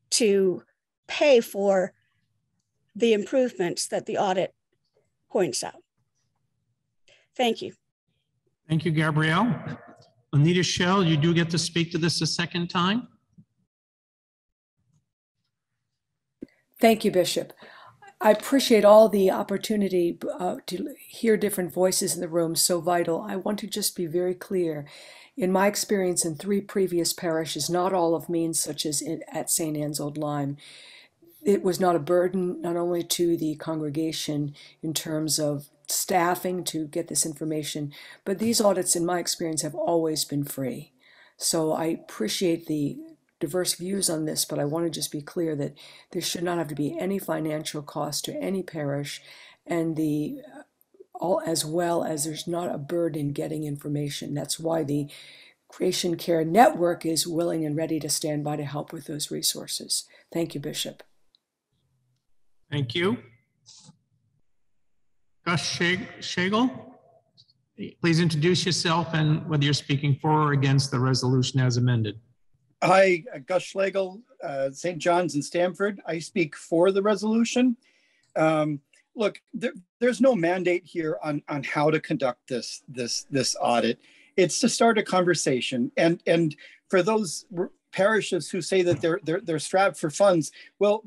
to pay for the improvements that the audit points out. Thank you. Thank you, Gabrielle. Anita Shell, you do get to speak to this a second time. Thank you, Bishop. I appreciate all the opportunity uh, to hear different voices in the room, so vital. I want to just be very clear. In my experience in three previous parishes, not all of means, such as in, at St. Anne's Old Lyme, it was not a burden not only to the congregation in terms of staffing to get this information, but these audits, in my experience, have always been free. So I appreciate the diverse views on this, but I want to just be clear that there should not have to be any financial cost to any parish, and the all as well as there's not a burden getting information. That's why the Creation Care Network is willing and ready to stand by to help with those resources. Thank you, Bishop. Thank you. Gus Schagel, please introduce yourself and whether you're speaking for or against the resolution as amended. Hi, uh, Gus Schlegel, uh, St. John's in Stamford. I speak for the resolution. Um, look, there, there's no mandate here on, on how to conduct this, this, this audit. It's to start a conversation. And, and for those parishes who say that they're, they're, they're strapped for funds, well,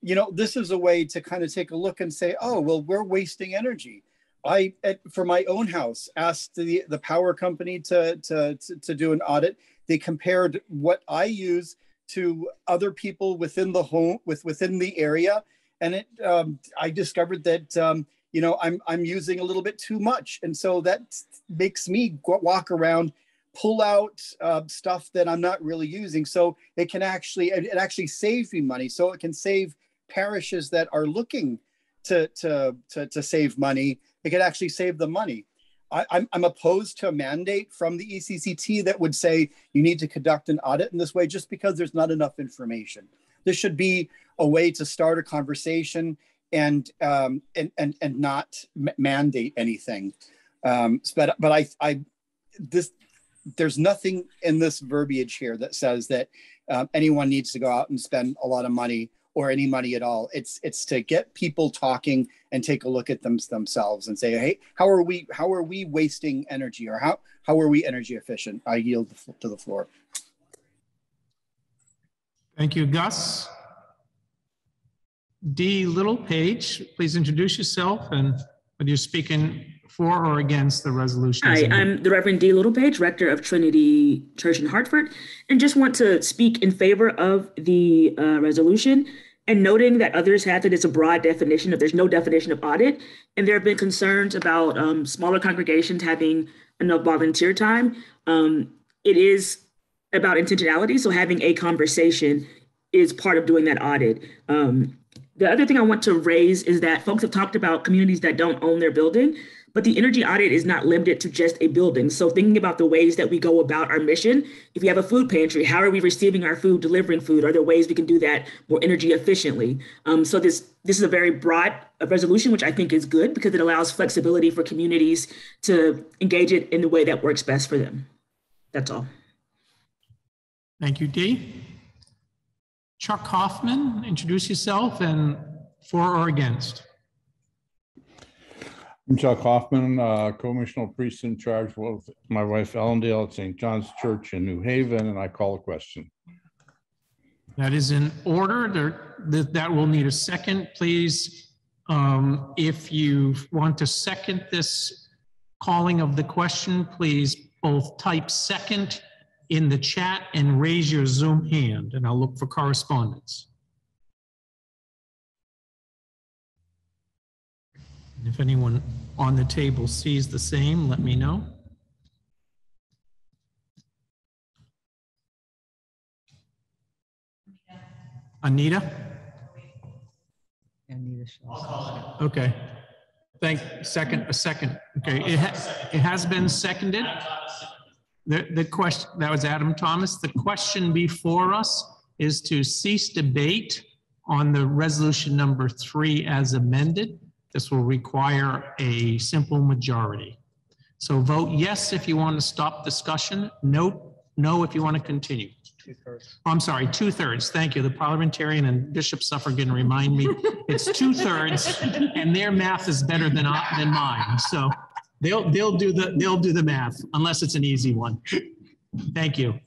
you know, this is a way to kind of take a look and say, oh, well, we're wasting energy. I, at, for my own house, asked the, the power company to, to, to, to do an audit. They compared what I use to other people within the home, with within the area, and it. Um, I discovered that um, you know I'm I'm using a little bit too much, and so that makes me walk around, pull out uh, stuff that I'm not really using. So it can actually it, actually saves me money. So it can save parishes that are looking to, to, to, to save money, it could actually save the money. I, I'm, I'm opposed to a mandate from the ECCT that would say you need to conduct an audit in this way just because there's not enough information. This should be a way to start a conversation and um, and, and and not mandate anything. Um, but but I I this there's nothing in this verbiage here that says that um, anyone needs to go out and spend a lot of money or any money at all. It's it's to get people talking and take a look at them themselves and say, hey, how are we how are we wasting energy or how how are we energy efficient? I yield to the floor. Thank you, Gus. Dee Littlepage, please introduce yourself and whether you're speaking for or against the resolution. Hi. I'm the Reverend Dee Littlepage, rector of Trinity Church in Hartford, and just want to speak in favor of the uh, resolution and noting that others have that it's a broad definition, that there's no definition of audit. And there have been concerns about um, smaller congregations having enough volunteer time. Um, it is about intentionality, so having a conversation is part of doing that audit. Um, the other thing I want to raise is that folks have talked about communities that don't own their building, but the energy audit is not limited to just a building. So thinking about the ways that we go about our mission, if we have a food pantry, how are we receiving our food, delivering food? Are there ways we can do that more energy efficiently? Um, so this this is a very broad uh, resolution, which I think is good because it allows flexibility for communities to engage it in the way that works best for them. That's all. Thank you, Dee. Chuck Hoffman, introduce yourself and for or against. I'm Chuck Hoffman, uh, commissioner priest in charge with my wife Ellendale at St. John's Church in New Haven, and I call a question. That is in order. There, that, that will need a second, please. Um, if you want to second this calling of the question, please both type second in the chat and raise your Zoom hand, and I'll look for correspondence. And If anyone on the table sees the same, let me know. Anita? Anita Okay. Thank, second, a second. Okay, it, ha- it has been seconded. The, the question, that was Adam Thomas. The question before us is to cease debate on the resolution number three as amended. This will require a simple majority. So vote yes if you want to stop discussion, no, no if you want to continue. Oh, I'm sorry, two thirds. Thank you. The parliamentarian and Bishop Suffragan remind me it's two thirds and their math is better than, I- than mine. So they'll, they'll do the, they'll do the math unless it's an easy one. Thank you.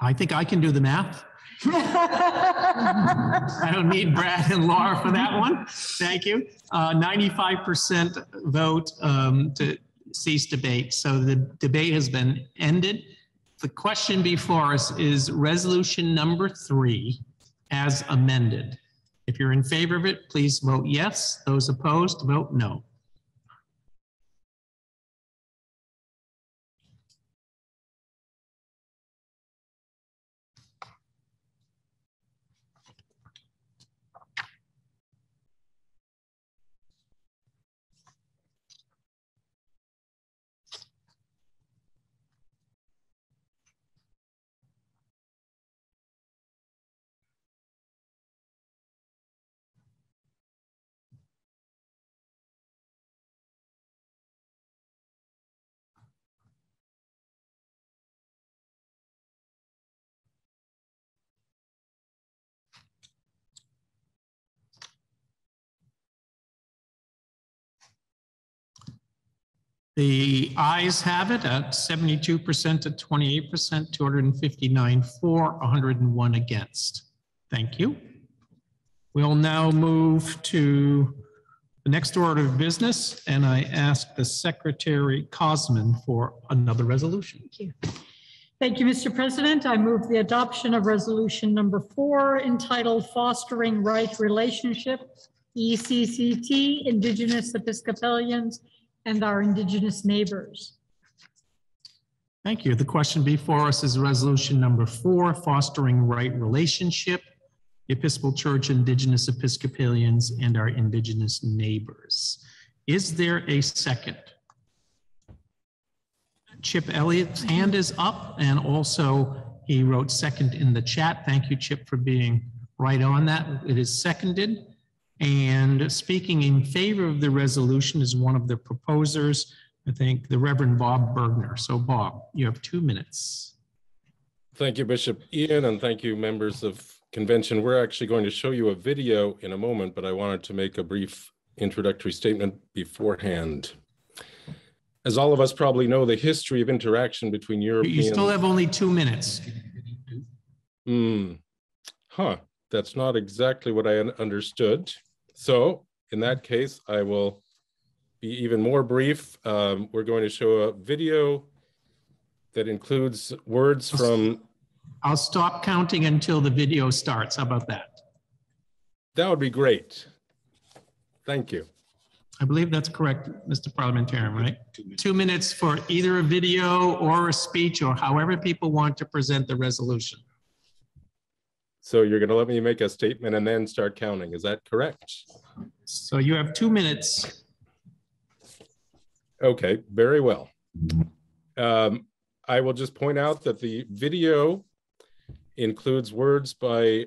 I think I can do the math. I don't need Brad and Laura for that one. Thank you. Uh, 95% vote um, to cease debate. So the debate has been ended. The question before us is resolution number three as amended. If you're in favor of it, please vote yes. Those opposed, vote no. The ayes have it at 72% to 28%, 259 for, 101 against. Thank you. We'll now move to the next order of business, and I ask the Secretary Cosman for another resolution. Thank you. Thank you, Mr. President. I move the adoption of resolution number four entitled Fostering Right Relationships, E ECCT, Indigenous Episcopalians, and our Indigenous neighbors. Thank you. The question before us is resolution number four, fostering right relationship. the Episcopal Church, Indigenous Episcopalians, and our Indigenous neighbors. Is there a second? Chip Elliott's hand is up, and also he wrote second in the chat. Thank you, Chip, for being right on that. It is seconded. And speaking in favor of the resolution is one of the proposers, I think the Reverend Bob Bergner. So Bob, you have two minutes. Thank you, Bishop Ian, and thank you, members of convention. We're actually going to show you a video in a moment, but I wanted to make a brief introductory statement beforehand. As all of us probably know, the history of interaction between European. You still have only two minutes. Hmm. Huh. That's not exactly what I understood. So in that case, I will be even more brief. Um, we're going to show a video that includes words from. I'll stop counting until the video starts. How about that? That would be great. Thank you. I believe that's correct, Mr. Parliamentarian, right? Two minutes for either a video or a speech or however people want to present the resolution. So you're going to let me make a statement and then start counting. Is that correct? So you have two minutes. Okay, very well. Um, I will just point out that the video includes words by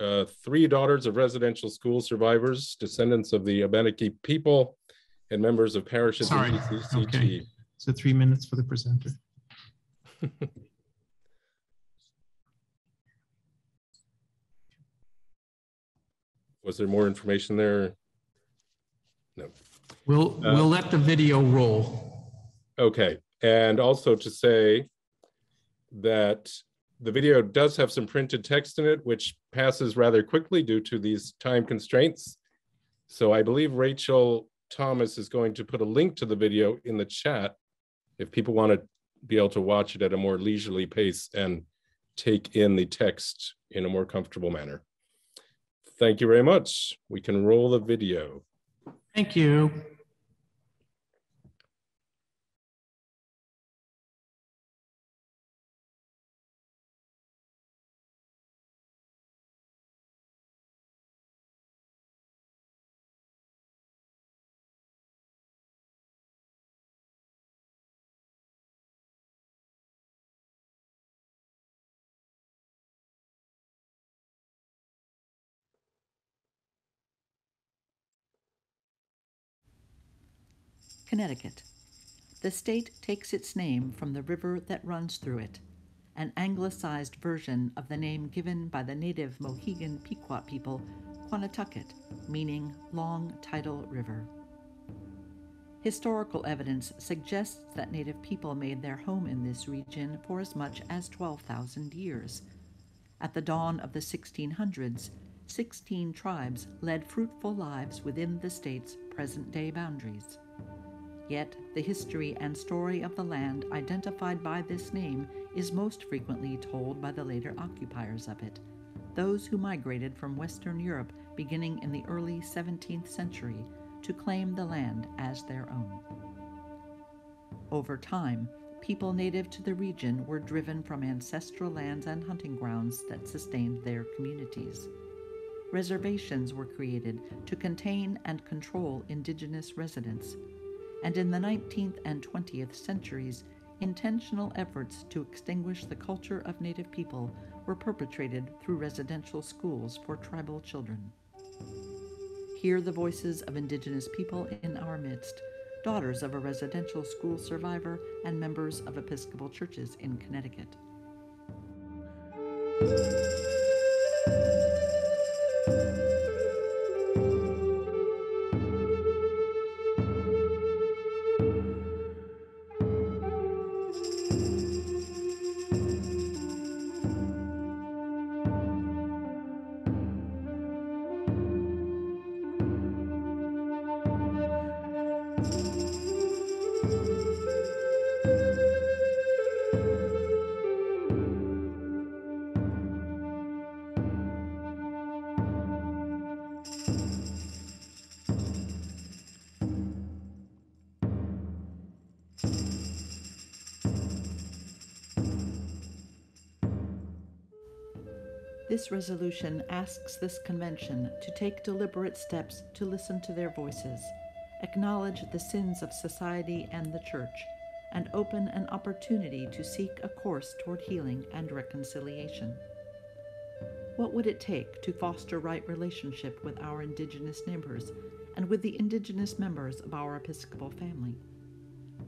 uh, three daughters of residential school survivors, descendants of the Abenaki people, and members of parishes Sorry. Okay. So three minutes for the presenter. Was there more information there? No. We'll, Uh, we'll let the video roll. Okay, and also to say that the video does have some printed text in it, which passes rather quickly due to these time constraints. So I believe Rachel Thomas is going to put a link to the video in the chat if people want to be able to watch it at a more leisurely pace and take in the text in a more comfortable manner. Thank you very much. We can roll the video. Thank you. Connecticut. The state takes its name from the river that runs through it, an anglicized version of the name given by the native Mohegan Pequot people, Quanatucket, meaning Long Tidal River. Historical evidence suggests that native people made their home in this region for as much as 12,000 years. At the dawn of the 1600s, 16 tribes led fruitful lives within the state's present day boundaries. Yet, the history and story of the land identified by this name is most frequently told by the later occupiers of it, those who migrated from Western Europe beginning in the early 17th century to claim the land as their own. Over time, people native to the region were driven from ancestral lands and hunting grounds that sustained their communities. Reservations were created to contain and control indigenous residents, and in the 19th and 20th centuries, intentional efforts to extinguish the culture of Native people were perpetrated through residential schools for tribal children. Hear the voices of Indigenous people in our midst, daughters of a residential school survivor and members of Episcopal churches in Connecticut. This resolution asks this convention to take deliberate steps to listen to their voices, acknowledge the sins of society and the church, and open an opportunity to seek a course toward healing and reconciliation. What would it take to foster right relationship with our Indigenous neighbors and with the Indigenous members of our Episcopal family?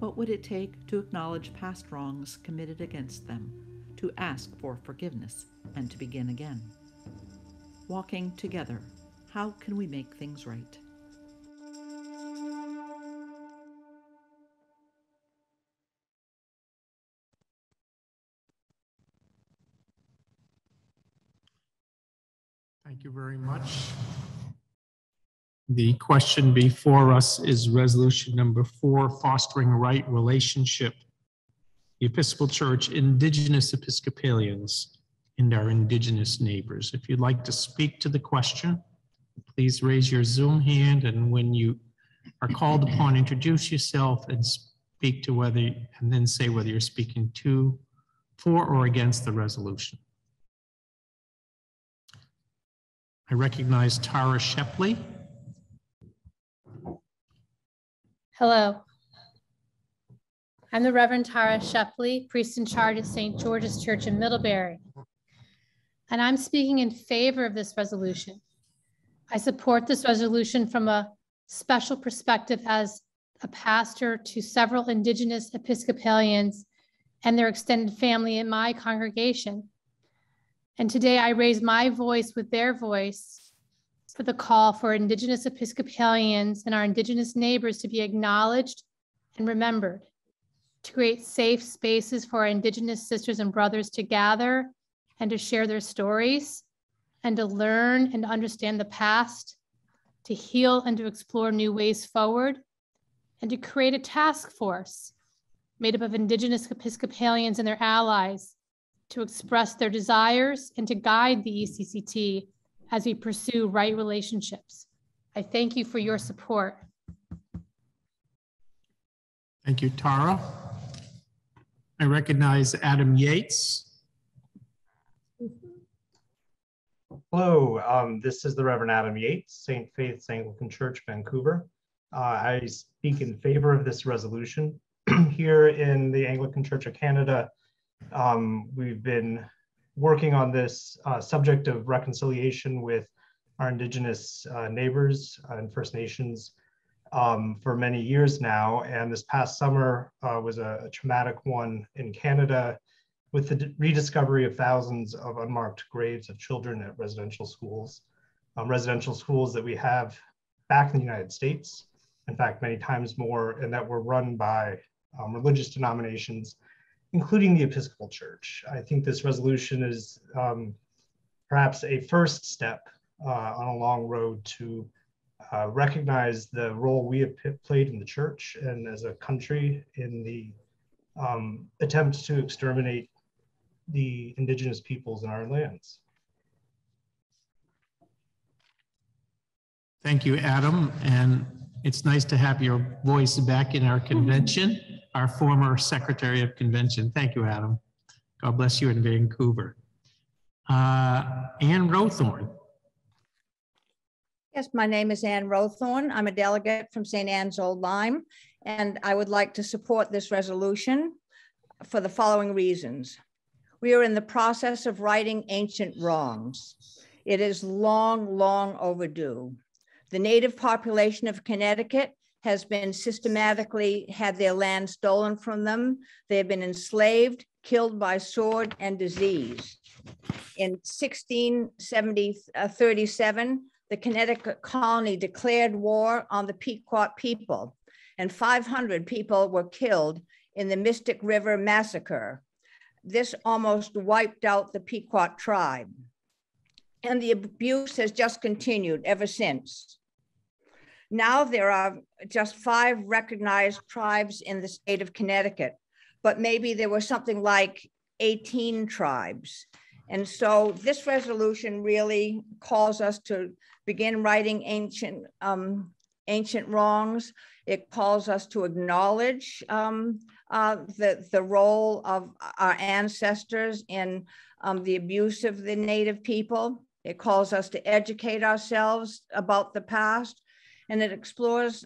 What would it take to acknowledge past wrongs committed against them, to ask for forgiveness, and to begin again? Walking together, how can we make things right? Thank you very much. The question before us is resolution number four, fostering right relationship. The Episcopal Church, Indigenous Episcopalians, and our Indigenous neighbors. If you'd like to speak to the question, please raise your Zoom hand, and when you are called upon, introduce yourself and speak to whether, and then say whether you're speaking to, for, or against the resolution. I recognize Tara Shepley. Hello. I'm the Reverend Tara Shepley, priest in charge of St. George's Church in Middlebury. And I'm speaking in favor of this resolution. I support this resolution from a special perspective as a pastor to several Indigenous Episcopalians and their extended family in my congregation. And today I raise my voice with their voice for the call for Indigenous Episcopalians and our Indigenous neighbors to be acknowledged and remembered, to create safe spaces for our Indigenous sisters and brothers to gather and to share their stories, and to learn and understand the past, to heal and to explore new ways forward, and to create a task force made up of Indigenous Episcopalians and their allies to express their desires and to guide the ECCT as we pursue right relationships. I thank you for your support. Thank you, Tara. I recognize Adam Yates. Hello, um, this is the Reverend Adam Yates, St. Faith's Anglican Church, Vancouver. Uh, I speak in favor of this resolution. Here in the Anglican Church of Canada, um, we've been working on this uh, subject of reconciliation with our Indigenous uh, neighbors and First Nations um, for many years now. And this past summer uh, was a, a, traumatic one in Canada with the rediscovery of thousands of unmarked graves of children at residential schools, um, residential schools that we have back in the United States. In fact, many times more, and that were run by um, religious denominations including the Episcopal Church. I think this resolution is um, perhaps a first step uh, on a long road to uh, recognize the role we have played in the church and as a country in the um, attempt to exterminate the indigenous peoples in our lands. Thank you, Adam. And it's nice to have your voice back in our convention our former Secretary of Convention. Thank you, Adam. God bless you in Vancouver. Uh, Anne Rowthorn. Yes, my name is Anne Rowthorn. I'm a delegate from St. Anne's Old Lyme, and I would like to support this resolution for the following reasons. We are in the process of righting ancient wrongs. It is long, long overdue. The native population of Connecticut has been systematically had their land stolen from them. They have been enslaved, killed by sword and disease. In 1637, uh, the Connecticut colony declared war on the Pequot people, and 500 people were killed in the Mystic River Massacre. This almost wiped out the Pequot tribe. And the abuse has just continued ever since. Now there are just five recognized tribes in the state of Connecticut, but maybe there was something like 18 tribes. And so this resolution really calls us to begin righting ancient um, ancient wrongs. It calls us to acknowledge um, uh, the, the role of our ancestors in um, the abuse of the Native people. It calls us to educate ourselves about the past, and it explores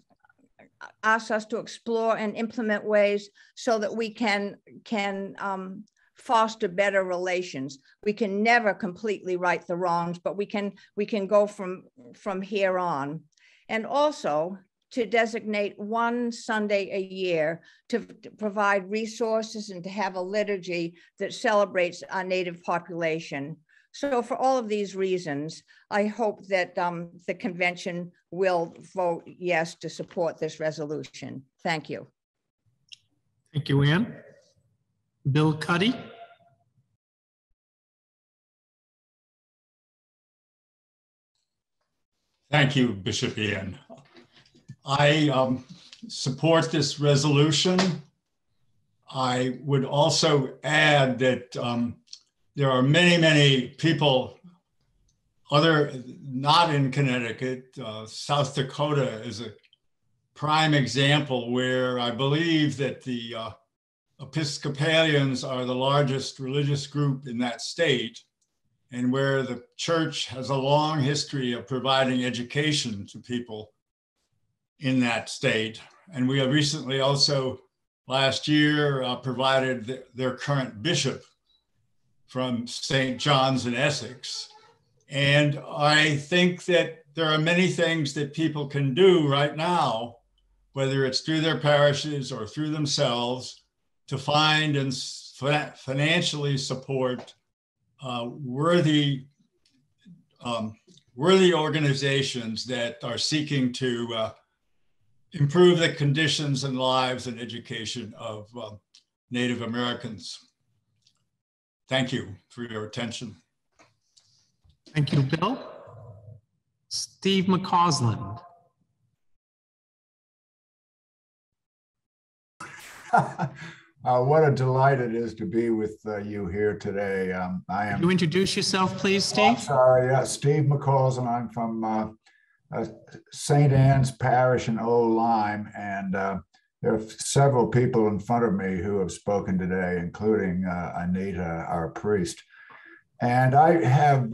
asks us to explore and implement ways so that we can can um, foster better relations. We can never completely right the wrongs, but we can we can go from from here on, and also to designate one Sunday a year to, to provide resources and to have a liturgy that celebrates our Native population. So for all of these reasons, I hope that um, the convention will vote yes to support this resolution. Thank you. Thank you, Anne. Bill Cuddy. Thank you, Bishop Ian. I um, support this resolution. I would also add that um, there are many, many people, other not in Connecticut, uh, South Dakota is a prime example where I believe that the uh, Episcopalians are the largest religious group in that state and where the church has a long history of providing education to people in that state. And we have recently also, last year, uh, provided th their current bishop from St. John's in Essex. And I think that there are many things that people can do right now, whether it's through their parishes or through themselves, to find and financially support uh, worthy um, worthy organizations that are seeking to uh, improve the conditions and lives and education of uh, Native Americans. Thank you for your attention. Thank you, Bill. Steve McCausland. Uh, what a delight it is to be with uh, you here today. Um, I am. Can you introduce yourself, please, Steve? Oh, sorry, yeah, Steve McCausland. I'm from uh, uh St. Anne's Parish in Old Lyme, and uh, there are several people in front of me who have spoken today, including uh, Anita, our priest. And I have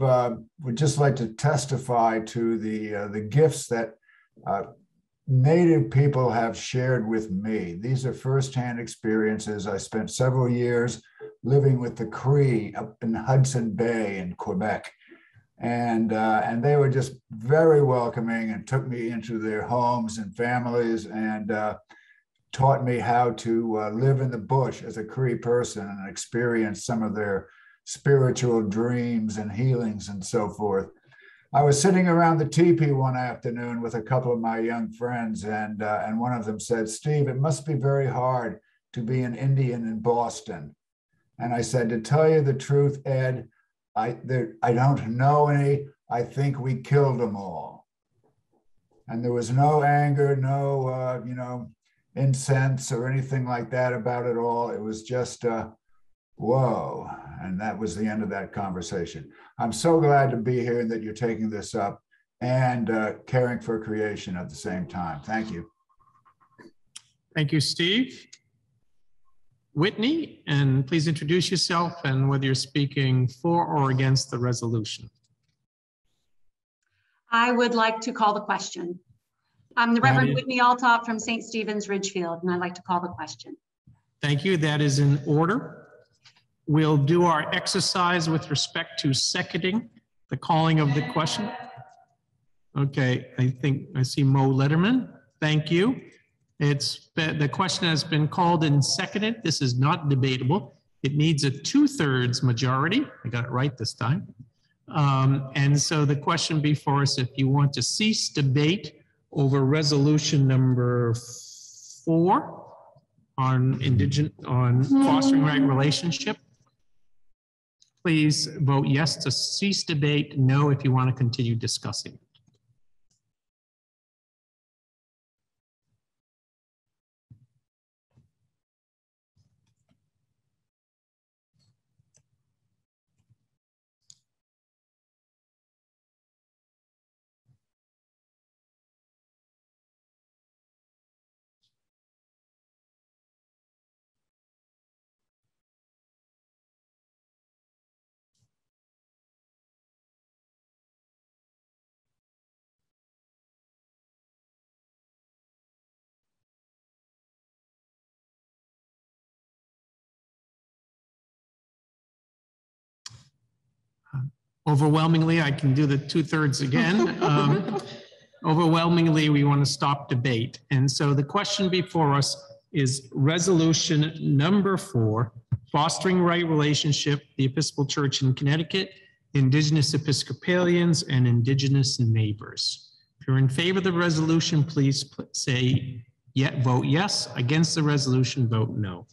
would just like to testify to the the gifts that Native people have shared with me. These are firsthand experiences. I spent several years living with the Cree up in Hudson Bay in Quebec. And, uh, and they were just very welcoming and took me into their homes and families and uh, taught me how to uh, live in the bush as a Cree person and experience some of their spiritual dreams and healings and so forth. I was sitting around the teepee one afternoon with a couple of my young friends, and uh, and one of them said, "Steve, it must be very hard to be an Indian in Boston." And I said, "To tell you the truth, Ed, I there, I don't know any. I think we killed them all." And there was no anger, no uh, you know, incense or anything like that about it all. It was just. Uh, Whoa. And that was the end of that conversation. I'm so glad to be here and that you're taking this up and uh, caring for creation at the same time. Thank you. Thank you, Steve. Whitney, and please introduce yourself and whether you're speaking for or against the resolution. I would like to call the question. I'm the Reverend Whitney Altop from St. Stephen's Ridgefield, and I'd like to call the question. Thank you. That is in order. We'll do our exercise with respect to seconding the calling of the question. Okay, I think I see Mo Letterman. Thank you. It's the question has been called and seconded. This is not debatable. It needs a two-thirds majority. I got it right this time. Um, and so the question before us, if you want to cease debate over resolution number four on indigent on fostering right relationship, please vote yes to cease debate, no if you want to continue discussing. Overwhelmingly, I can do the two thirds again. Um, Overwhelmingly, we want to stop debate. And so the question before us is resolution number four, fostering right relationship, the Episcopal Church in Connecticut, Indigenous Episcopalians and Indigenous neighbors. If you're in favor of the resolution, please say, yet vote yes. Against the resolution, vote no.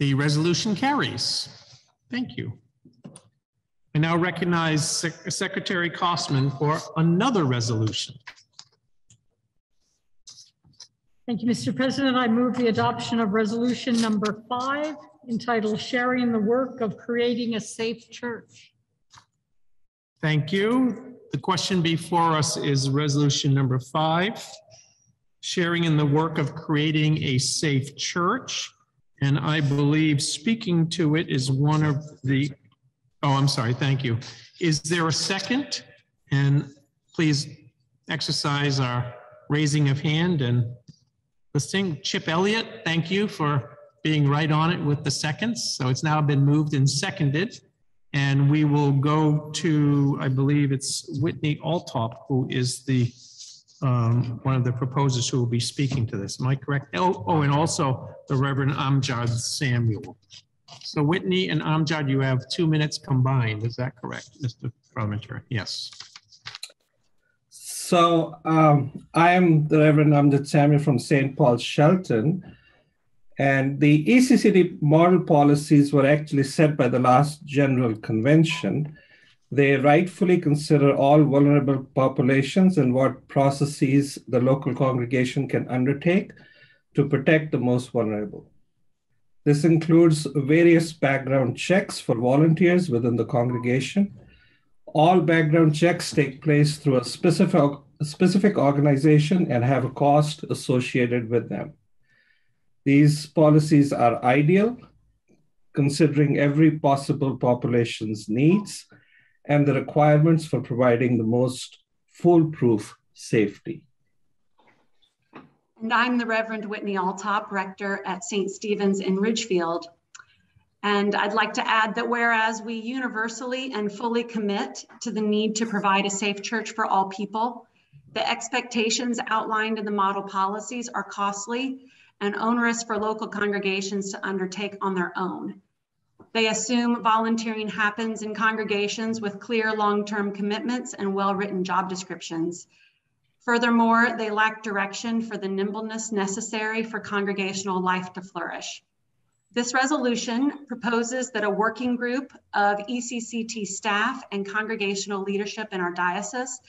The resolution carries. Thank you. I now recognize Sec- Secretary Kosman for another resolution. Thank you, Mr. President. I move the adoption of resolution number five entitled Sharing the Work of Creating a Safe Church. Thank you. The question before us is resolution number five, sharing in the work of creating a safe church. And I believe speaking to it is one of the, oh, I'm sorry, thank you. Is there a second? And please exercise our raising of hand and listening. Chip Elliott, thank you for being right on it with the seconds. So it's now been moved and seconded. And we will go to, I believe it's Whitney Altop, who is the, um, one of the proposers who will be speaking to this. Am I correct? Oh, oh, and also the Reverend Amjad Samuel. So Whitney and Amjad, you have two minutes combined. Is that correct, Mr. Parliamentary? Yes. So um, I am the Reverend Amjad Samuel from St. Paul Shelton. And the ECCT model policies were actually set by the last General Convention. They rightfully consider all vulnerable populations and what processes the local congregation can undertake to protect the most vulnerable. This includes various background checks for volunteers within the congregation. All background checks take place through a specific, a specific organization and have a cost associated with them. These policies are ideal, considering every possible population's needs and the requirements for providing the most foolproof safety. And I'm the Reverend Whitney Altop, Rector at St. Stephen's in Ridgefield. And I'd like to add that whereas we universally and fully commit to the need to provide a safe church for all people, the expectations outlined in the model policies are costly and onerous for local congregations to undertake on their own. They assume volunteering happens in congregations with clear long-term commitments and well-written job descriptions. Furthermore, they lack direction for the nimbleness necessary for congregational life to flourish. This resolution proposes that a working group of ECCT staff and congregational leadership in our diocese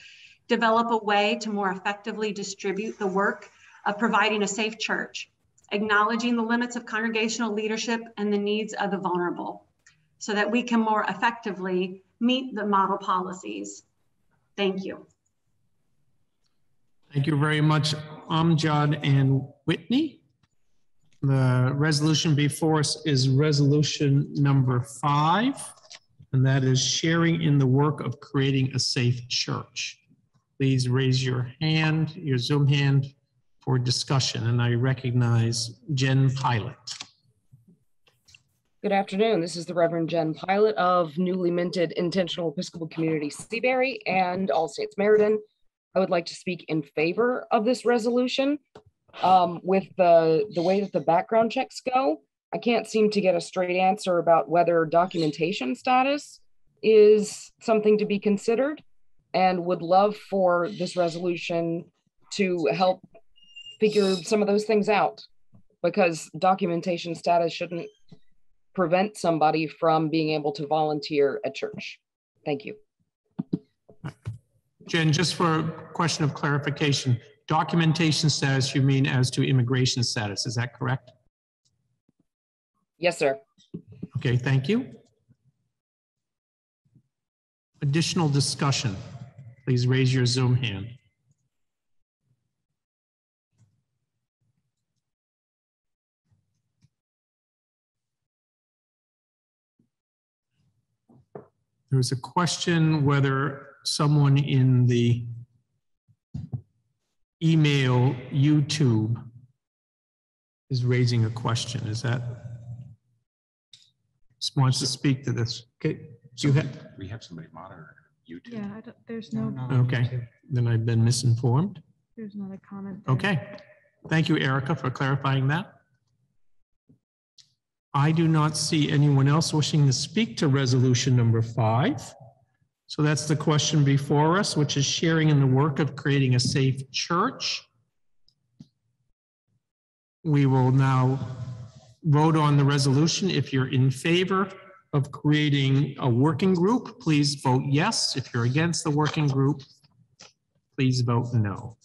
develop a way to more effectively distribute the work of providing a safe church acknowledging the limits of congregational leadership and the needs of the vulnerable so that we can more effectively meet the model policies. Thank you. Thank you very much, Amjad and Whitney. The resolution before us is resolution number five, and that is sharing in the work of creating a safe church. Please raise your hand, your Zoom hand for discussion, and I recognize Jen Pilot. Good afternoon. This is the Reverend Jen Pilot of newly minted Intentional Episcopal Community Seabury and All Saints Meriden. I would like to speak in favor of this resolution. Um, with the, the way that the background checks go, I can't seem to get a straight answer about whether documentation status is something to be considered and would love for this resolution to help figure some of those things out because documentation status shouldn't prevent somebody from being able to volunteer at church. Thank you. Jen, just for a question of clarification, documentation status, you mean as to immigration status, is that correct? Yes, sir. Okay, thank you. Additional discussion, please raise your Zoom hand. There was a question whether someone in the email YouTube is raising a question. Is that wants to speak to this? Okay, do you have? We have somebody monitor YouTube. Yeah, I don't, there's no, Okay, then I've been misinformed. there's not a comment. there. Okay, thank you, Erica, for clarifying that. I do not see anyone else wishing to speak to resolution number five. So that's the question before us, which is sharing in the work of creating a safe church. We will now vote on the resolution. If you're in favor of creating a working group, please vote yes. If you're against the working group, please vote no.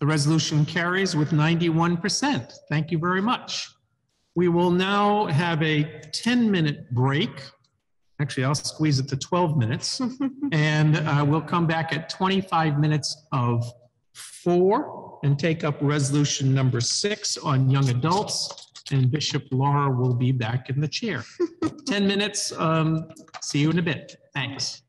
The resolution carries with 91%. Thank you very much. We will now have a 10-minute break. Actually, I'll squeeze it to 12 minutes. And uh, we'll come back at 25 minutes of four and take up resolution number six on young adults. And Bishop Laura will be back in the chair. 10 minutes. um, See you in a bit. Thanks.